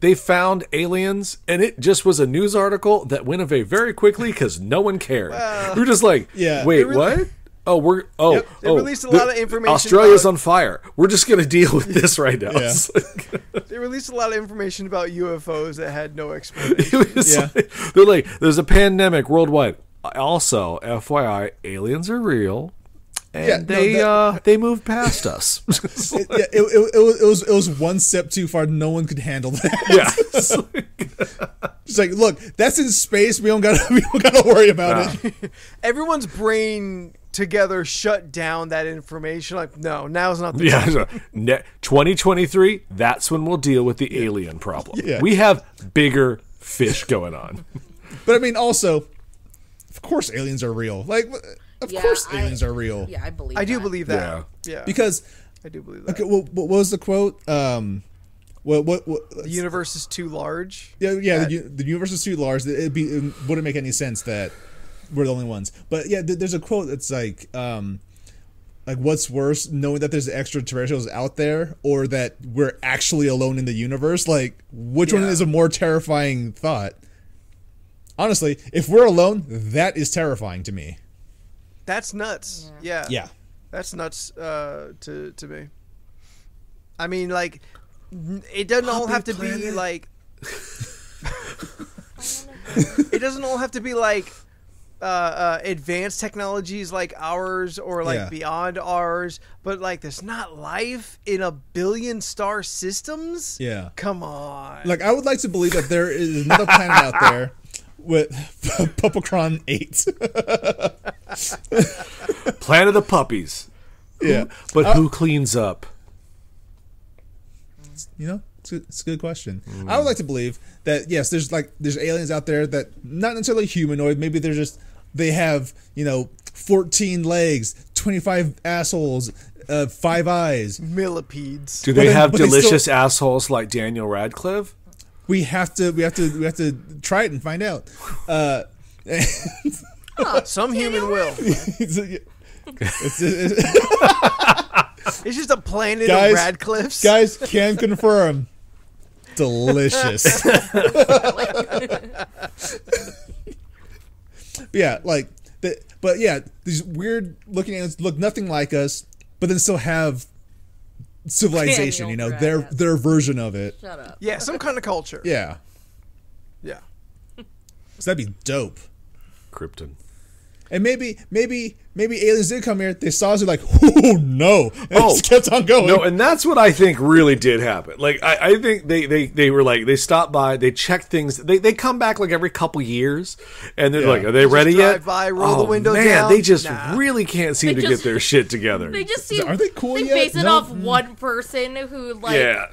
they found aliens and it just was a news article that went away very quickly because no one cared. we are just like, Yeah. wait, They re- what? Oh, we're oh Yep. They oh, released a lot of information Australia's about- on fire. We're just gonna deal with this right now. Yeah. Like- They released a lot of information about UFOs that had no explanation. Yeah. like- they're like, there's a pandemic worldwide. Also, FYI, aliens are real, and Yeah, no, they that- uh they moved past us. it, yeah, it, it, it, was, it was it was one step too far no one could handle that yeah. It's like- It's like, look, that's in space. We don't gotta, we don't gotta worry about it. Everyone's brain together shut down that information. Like, no, now's not the Yeah, time. so, 2023, that's when we'll deal with the alien problem. Yeah. We have bigger fish going on. But I mean, also, of course, aliens are real. Like, of Yeah, course, I- aliens are real. Yeah, I believe. I do that. believe that. Yeah, yeah. Because, I do believe that. okay, well, what was the quote? Um, what, what, what the universe is too large. yeah, yeah, that- the, the universe is too large. It'd be, it wouldn't make any sense that we're the only ones. But yeah, th- there's a quote that's like, um, like what's worse, knowing that there's extraterrestrials out there, or that we're actually alone in the universe? Like, which one is a more terrifying thought? Honestly, if we're alone, that is terrifying to me. That's nuts. Yeah. Yeah. That's nuts uh, to to me. I mean, like, it doesn't all have to be like. it doesn't all have to be like uh, uh, advanced technologies like ours or like Yeah. beyond ours, but like there's not life in a billion star systems. Yeah. Come on. Like I would like to believe that there is another planet out there with Pupacron eight. Planet of the Puppies. yeah. But who cleans up? You know, it's a, it's a good question. I would like to believe that yes, there's like there's aliens out there that not necessarily humanoid. Maybe they're just they have you know 14 legs, 25 assholes, uh, five eyes. Millipedes. Do they then- have but they still- delicious assholes like Daniel Radcliffe? We have to we have to we have to try it and find out. Uh, Some human will. it's, it's, it's, It's just a planet Guys- of Radcliffe's. guys can confirm. Delicious. yeah, like the, but yeah, these weird looking aliens look nothing like us, but then still have civilization. Daniel you know, Brad. their their version of it. Shut up. Yeah, some kind of culture. Yeah, Yeah. so that'd be dope. Krypton. And maybe, maybe, maybe aliens did come here. They saw us. They're like, "Oh no!" And Oh. just kept on going. No, and that's what I think really did happen. Like I, I think they, they, they were like they stopped by, they checked things. They, they come back like every couple years, and they're Yeah. like, "Are they ready drive yet?" by, roll the oh, window man, down. they just Nah. really can't seem They to just- get their shit together. They just seem Are they cool they yet? base it No. off one person who like yeah,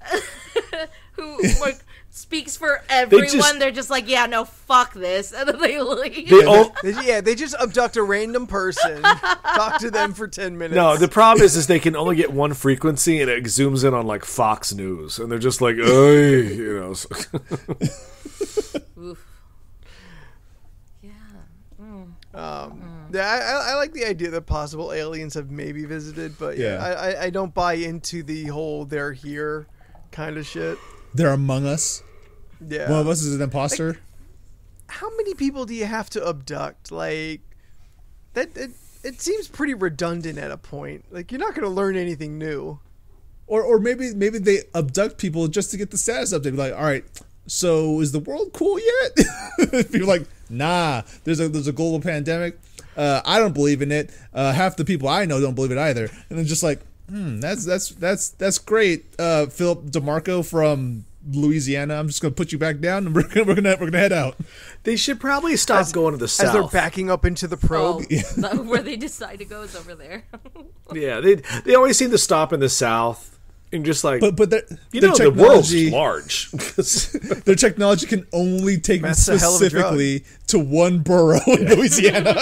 who like speaks for everyone. just- They're just like, yeah, no, fuck this, and then they leave. they all. They, yeah, they just abduct a random person, talk to them for ten minutes. No, the problem is, is they can only get one frequency, and it zooms in on like Fox News, and they're just like, "Oy," you know. so- Oof. Yeah. Um, yeah, I, I, I like the idea that possible aliens have maybe visited, but yeah, Yeah. I, I, I don't buy into the whole "they're here" kind of shit. They're among us. Yeah. One of us is an imposter. How many people do you have to abduct? Like that. It, it seems pretty redundant at a point. Like you're not going to learn anything new. or or maybe maybe they abduct people just to get the status update. Like, all right, so is the world cool yet? people are like, nah. There's a there's a global pandemic. Uh, I don't believe in it. Uh, half the people I know don't believe it either. And then just like, hmm, that's that's that's that's great. Uh, Philip Demarco from Louisiana. I'm just gonna put you back down, and we're gonna we're gonna, we're gonna head out. they should probably stop going to the south. As they're backing up into the probe. Oh, that- where they decide to go is over there. Yeah, they they always seem to stop in the south and just like But but their, you their know the world's large. their technology can only take them That's a hell of a drug. specifically to one borough in Louisiana.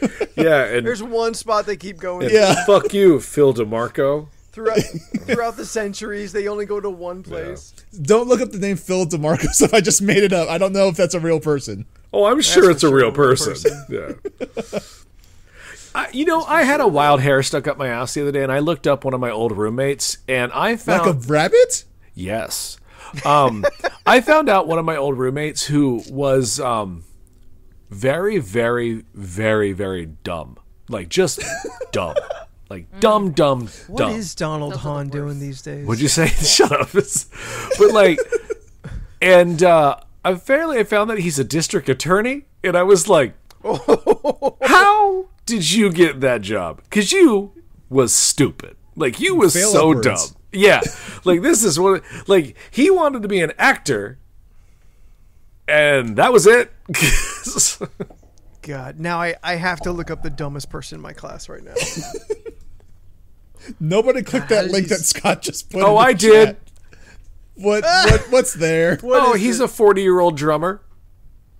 yeah, and There's one spot they keep going. and Yeah. fuck you, Phil DeMarco. Throughout throughout the centuries, they only go to one place. Don't look up the name Phil DeMarco stuff. I just made it up. I don't know if that's a real person. Oh, I'm sure for it's a sure real a real person. person. Yeah. I, you know, I had a wild hair stuck up my ass the other day, and I looked up one of my old roommates, and I found Like a rabbit? Yes. Um, I found out one of my old roommates who was um, very, very, very, very dumb. Like just dumb. Like dumb, dumb, dumb. What is. Donald Those Hahn doing these days? Would you say? Shut up. But like, and uh, I apparently I found that he's a district attorney, and I was like, how did you get that job? Because you was stupid. Like you was Fail so upwards. dumb. Yeah, like this is what like he wanted to be an actor, and that was it. God, now I, I have to look up the dumbest person in my class right now. Nobody clicked How that link that Scott just put. Oh, in the I did. What, what what's there? What oh, he's it? a forty-year-old drummer.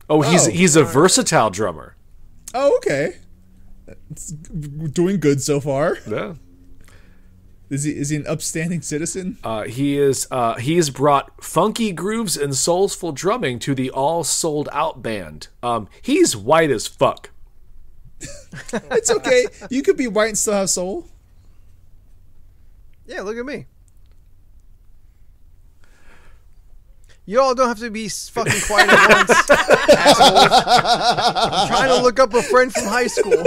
Oh, he's Oh. he's a versatile drummer. Oh, okay. It's doing good so far. Yeah. Is he is he an upstanding citizen? Uh, he is. Uh, he has brought funky grooves and soulful drumming to the all sold out band. Um, he's white as fuck. It's okay. you could be white and still have soul. Yeah, look at me. You all don't have to be fucking quiet at once, assholes. I'm trying to look up a friend from high school.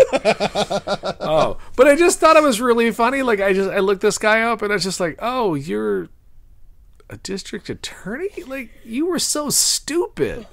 But I just thought it was really funny. Like I just I looked this guy up and I was just like, oh, you're a district attorney. Like you were so stupid.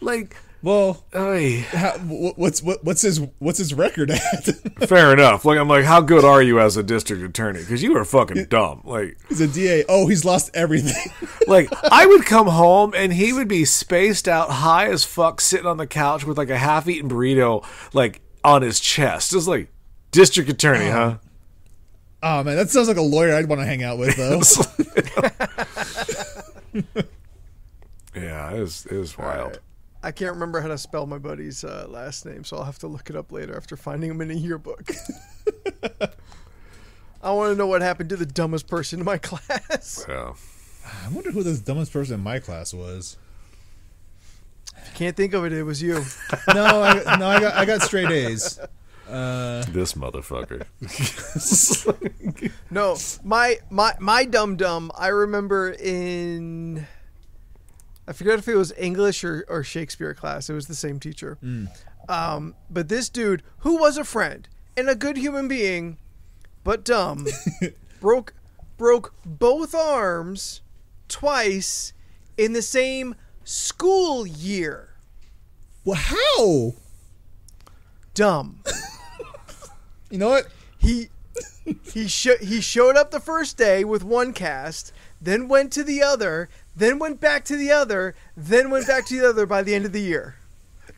Like, Well, how, what's what, what's his what's his record at? fair enough. Like I'm like, how good are you as a district attorney? Because you were fucking dumb. Like, he's a DA. Oh, he's lost everything. like I would come home and he would be spaced out, high as fuck, sitting on the couch with like a half-eaten burrito, like on his chest. It's like district attorney, huh? oh man, that sounds like a lawyer I'd want to hang out with though. Yeah, it was it was wild. I can't remember how to spell my buddy's uh, last name, so I'll have to look it up later after finding him in a yearbook. I want to know what happened to the dumbest person in my class. Yeah. I wonder who the dumbest person in my class was. Can't think of it. It was you. No, I, no, I got I got straight A's. Uh, This motherfucker. No, my my my dum dum. I remember in. I forget if it was English or, or Shakespeare class. It was the same teacher. Um, but this dude, who was a friend and a good human being, but dumb, broke broke both arms twice in the same school year. well, how? Dumb. You know what? he he sho- he showed up the first day with one cast, then went to the other, then went back to the other, then went back to the other by the end of the year,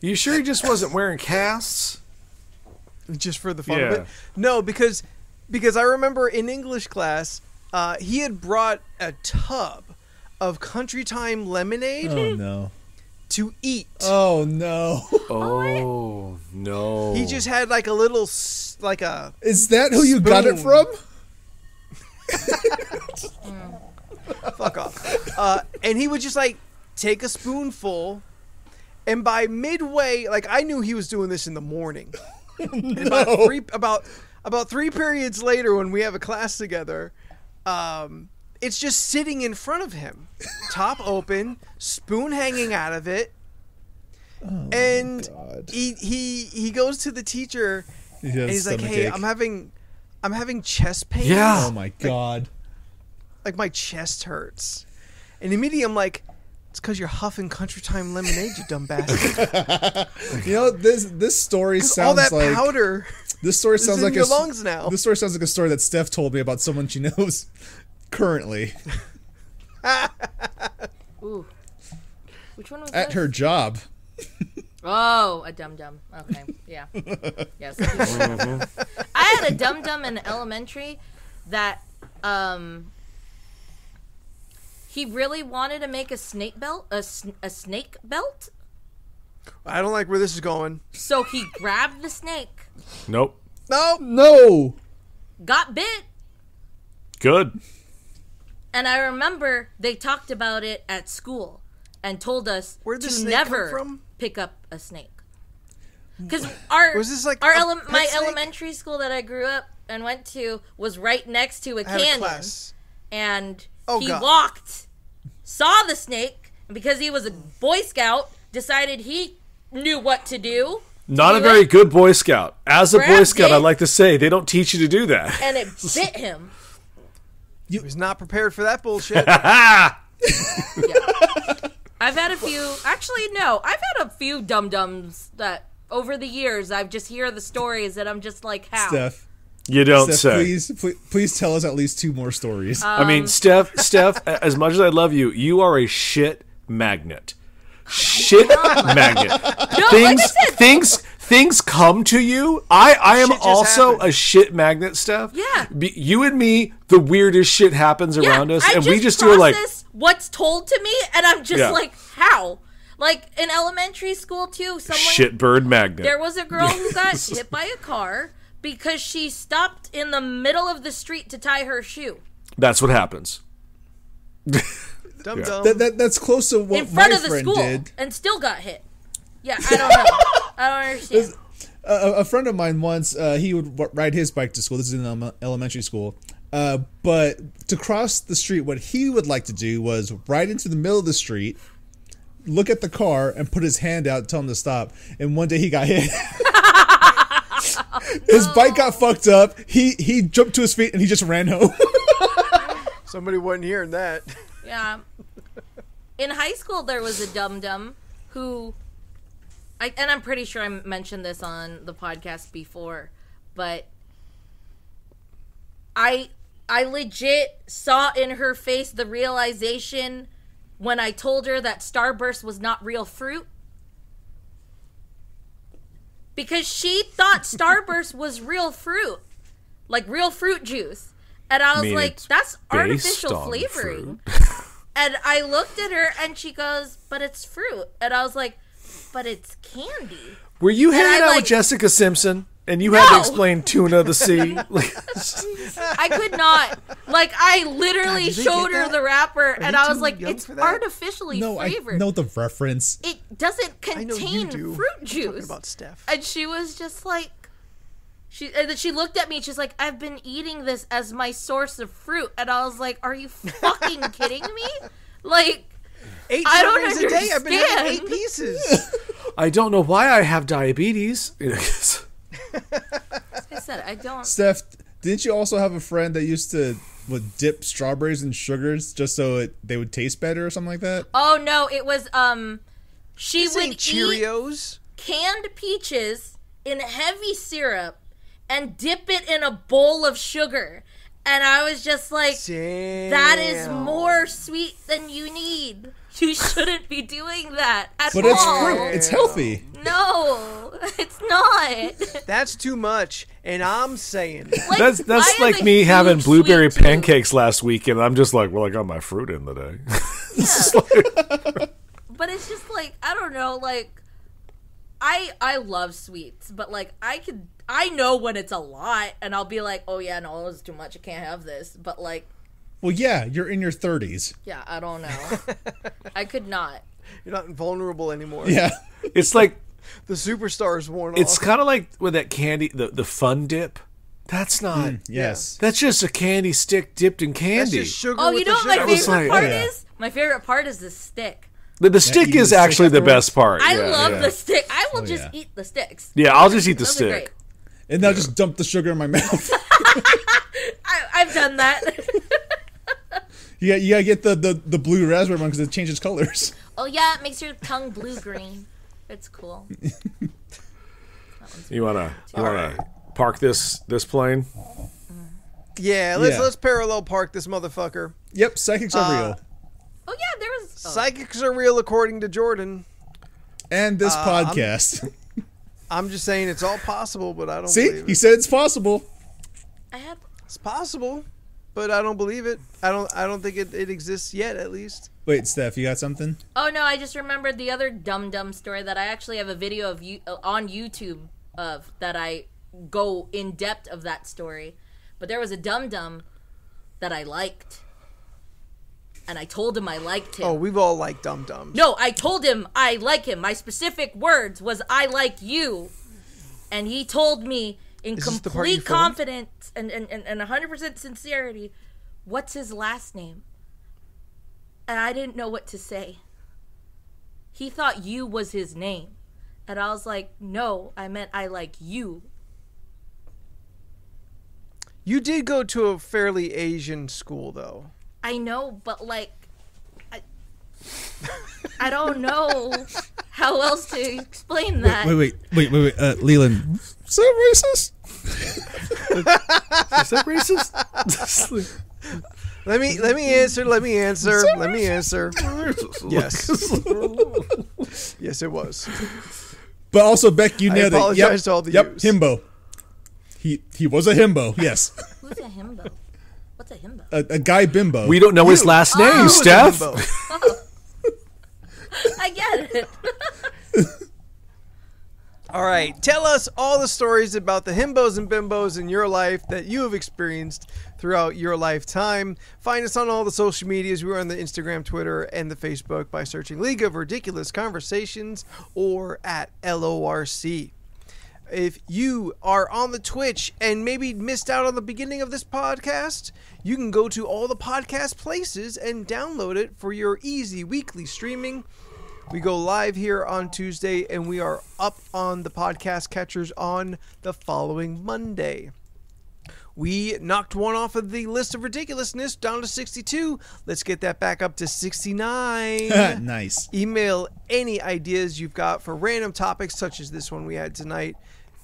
You sure he just wasn't wearing casts? just for the fun of it. No, because because I remember in English class, uh, he had brought a tub of Country Time lemonade Oh no. To eat. Oh no. Oh no. He just had like a little like a Is that who you got it from? fuck off. Uh, and he would just like take a spoonful, and by midway, like I knew he was doing this in the morning. And about No. three about about three periods later, when we have a class together, um, it's just sitting in front of him, top open, spoon hanging out of it. Oh, and God. he he he goes to the teacher He and he's like, "Hey, ache. I'm having I'm having chest pain." Yeah. Oh my god. like my chest hurts. And immediately I'm like, it's because you're huffing country time lemonade, you dumb bastard. You know this this story sounds All that like powder this story sounds like your a s- lungs now. This story sounds like a story that Steph told me about someone she knows currently Ooh. Which one was at this? her job. Oh, a dum dum. Okay, yeah, yes. I had a dum dum in elementary that um he really wanted to make a snake belt, a, sn- a snake belt. I don't like where this is going. So he grabbed the snake, Nope. No, No. got bit, Good. And I remember they talked about it at school and told us Where'd to never from? pick up a snake. Mm. Because our Was this like our ele- my snake? elementary school that I grew up and went to was right next to a I had a canyon. class. and Oh, he God. walked, saw the snake, and because he was a Boy Scout, decided he knew what to do, Not a very good Boy Scout. As a Boy Scout, it. I'd like to say they don't teach you to do that. and it bit him. He was not prepared for that bullshit. I've had a few. Actually, no, I've had a few dum dums that over the years I've just hear the stories that I'm just like, how? Steph. You don't Steph, say. please, please, please tell us at least two more stories. Um, I mean, Steph, Steph, as much as I love you, you are a shit magnet. Shit magnet. No, like Things, I said, things, things come to you. I, I am also happened. a shit magnet, Steph. Yeah. Be, you and me, the weirdest shit happens yeah, around us, I and we just do it like, what's told to me, and I'm just Yeah. like, how? Like in elementary school too, someone shit bird magnet. There was a girl who got hit by a car because she stopped in the middle of the street to tie her shoe That's what happens. Dum Yeah. dum. that, that that's close to what in front my of the friend school did. and still got hit. Yeah, I don't know. I don't understand. a, a friend of mine once uh, he would w- ride his bike to school this is in elementary school Uh, but to cross the street, what he would like to do was ride into the middle of the street, look at the car, and put his hand out, tell him to stop. And one day he got hit. his bike got fucked up. He he jumped to his feet and he just ran home. Somebody wasn't hearing that. Yeah. In high school, there was a dum dum who, I and I'm pretty sure I mentioned this on the podcast before, but I I legit saw in her face the realization when I told her that Starburst was not real fruit. Because she thought Starburst was real fruit, like real fruit juice. And I was mean, like, that's artificial flavoring. And I looked at her and she goes, but it's fruit. And I was like, but it's candy. Were you hanging out like- with Jessica Simpson and you had to explain tuna the sea? I could not. Like, I literally did they showed her the wrapper and I was like, it's artificially no, I flavored. know the reference. It doesn't I know you contain do. fruit Talking juice. about Steph. and she was just like she and then she looked at me and she's like i've been eating this as my source of fruit and i was like are you fucking kidding me like Eight I don't servings a day. I've been having eight pieces. I don't know why I have diabetes. i said i don't Steph, didn't you also have a friend that used to would dip strawberries in sugars just so it, they would taste better or something like that? oh no it was um she This would ain't eat Cheerios. canned peaches in heavy syrup and dip it in a bowl of sugar and i was just like that is more sweet than you need you shouldn't be doing that at But it's all. fruit. It's healthy. No, it's not. That's too much, and I'm saying Like, that's that's I have like a me having blueberry sweet tooth. pancakes last week, and I'm just like, well, I got my fruit in today. It's like- But it's just like I don't know. Like I I love sweets, but like I could I know when it's a lot, and I'll be like, oh yeah, no, it's too much. I can't have this. But like, Well, yeah, you're in your 30s. yeah, I don't know. I could not. you're not vulnerable anymore. Yeah. it's like The superstar's worn it's off. kind of like with that candy, the the fun dip. That's mm, not. Yes. That's just a candy stick dipped in That's candy. just sugar Oh, with you the know what my sugar. was favorite like- part yeah. is? My favorite part is the stick. the, the stick you is stick actually the best part. I yeah, love yeah. the stick. I will Oh, just yeah. eat the sticks. Yeah, I'll just eat the Those are stick. great. And now just dump the sugar in my mouth. I, I've done that. You, got, you gotta get the, the, the blue raspberry one because it changes colors. oh yeah, it makes your tongue blue green. It's cool. You wanna you wanna park this this plane? Yeah, let's Yeah. let's parallel park this motherfucker. Yep, psychics are real. Oh yeah, there was. Oh. Psychics are real according to Jordan. And this Uh, I'm- podcast. I'm just saying it's all possible, but I don't See, he it. said it's possible. I had. It's possible, but I don't believe it. I don't I don't think it, it exists yet at least. Wait, Steph, you got something? Oh no, I just remembered the other dumb dumb story that I actually have a video of you uh, on YouTube of that I go in depth of that story. But there was a dum dum that I liked, and I told him I liked him. Oh, we've all liked dum dums. No, I told him I like him. My specific words was I like you. And he told me in Is this the part you complete confidence and, and, and, and 100% sincerity, what's his last name? And I didn't know what to say. He thought you was his name. And I was like, no, I meant I like you. You did go to a fairly Asian school though. I know, but like, I, I don't know how else to explain that. Wait, wait, wait, wait, wait. Uh, Leland, is that racist? Is that racist? Let me let me answer. Let me answer. Let me answer. Yes. Yes, it was. But also, Beck, you I nailed it. apologize Yep, to all the yep, yous. himbo. He he was a himbo. Yes, Who's a himbo? What's a himbo? a, a guy bimbo. we don't know his last Oh. name, You was a Steph. himbo. I get it. All right, tell us all the stories about the himbos and bimbos in your life that you have experienced throughout your lifetime. Find us on all the social medias. We're on the Instagram, Twitter, and the Facebook by searching League of Ridiculous Conversations or at LORC. if you are on the Twitch and maybe missed out on the beginning of this podcast, you can go to all the podcast places and download it for your easy weekly streaming. We go live here on Tuesday and we are up on the podcast catchers on the following Monday. We knocked one off of the list of ridiculousness down to 62. Let's get that back up to 69. nice. Email any ideas you've got for random topics such as this one we had tonight.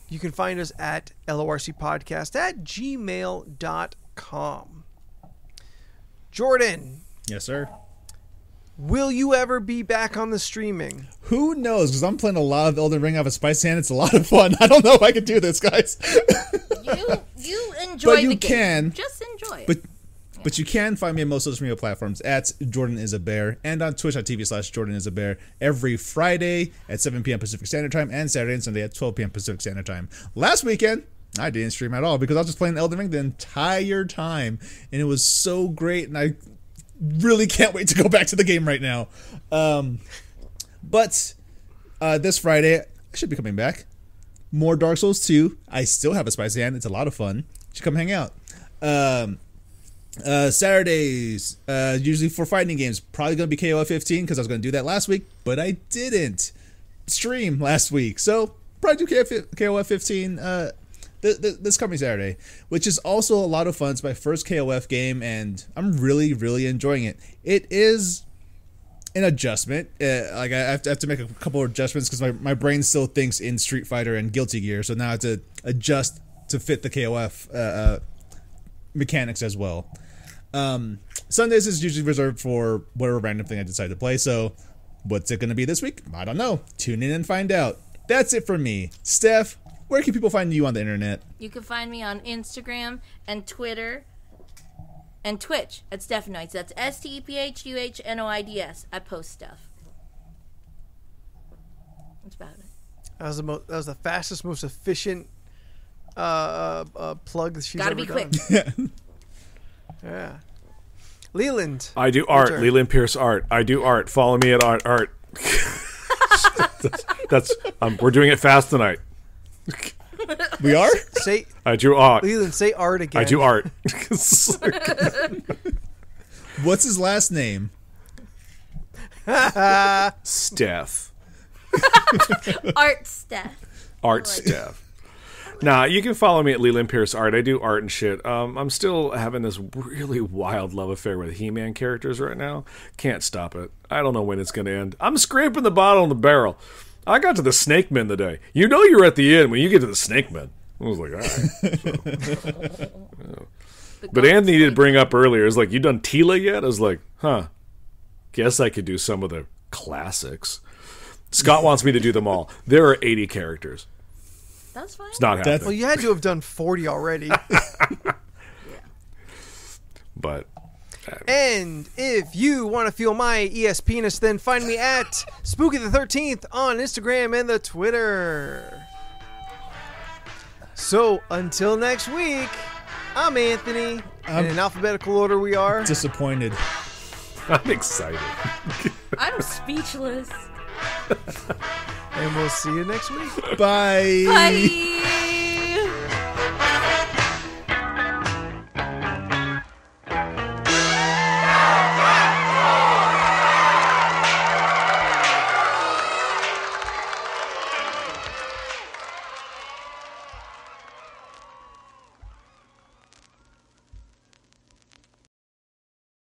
You can find us at lorcpodcast at gmail.com. Jordan, Yes, sir. Will you ever be back on the streaming? Who knows? Because I'm playing a lot of Elden Ring off a Spice Hand. It's a lot of fun. I don't know if I can do this, guys. You you enjoy But you game. can. Just enjoy it. but but you can find me on most social media platforms at Jordan is a bear and on twitch.tv slash Jordan is a bear every Friday at 7 p.m. Pacific Standard Time and Saturday and Sunday at 12 p.m. Pacific Standard Time. Last weekend, I didn't stream at all because I was just playing Elden Ring the entire time and it was so great and I really can't wait to go back to the game right now. Um, but uh, this Friday, I should be coming back. More Dark Souls 2. I still have a spicy hand. It's a lot of fun. You should come hang out. Um, uh, Saturdays, uh, usually for fighting games, probably going to be KOF 15 because I was going to do that last week, but I didn't stream last week. So probably do KOF, KOF 15 uh, th- th- this coming Saturday, which is also a lot of fun. It's my first KOF game, and I'm really, really enjoying it. It is an adjustment. Uh, like I have, to, I have to make a couple of adjustments because my, my brain still thinks in Street Fighter and Guilty Gear, so now I have to adjust to fit the KOF uh, uh, mechanics as well. Um, Sundays is usually reserved for whatever random thing I decide to play. So, what's it going to be this week? I don't know. Tune in and find out. That's it for me. Steph, where can people find you on the internet? You can find me on Instagram and Twitter and Twitch at Stephanoids. That's S T E P H U H N O I D S. I post stuff. That's about it. That was the mo- that was the fastest, most efficient uh, uh, uh, plug that she's Gotta ever be quick. done. Yeah. Leland. I do art. turn. Leland Pierce art. I do art. Follow me at art. Art. that's, that's um, we're doing it fast tonight. We are? Say I do art. Leland, say art again. I do art. What's his last name? Steph. Art stuff. Art Steph. Nah, you can follow me at Leland Pierce Art. I do art and shit. Um, I'm still having this really wild love affair with He-Man characters right now. Can't stop it. I don't know when it's gonna end. I'm scraping the bottom of the barrel. I got to the Snake Men today. You know you're at the end when you get to the Snake Men. I was like, all right. The But Anthony did like- bring up earlier, is like, you done Teela yet? I was like, huh. Guess I could do some of the classics. Scott wants me to do them all. There are 80 characters. That's fine. It's not That's- happening. Well, you had to have done 40 already. yeah. but and if you want to feel my ES penis, then find me at Spooky the 13th on Instagram and the Twitter. So until next week, I'm Anthony. I'm- and in alphabetical order, we are. Disappointed. I'm excited. I'm speechless. And we'll see you next week. Bye. Bye.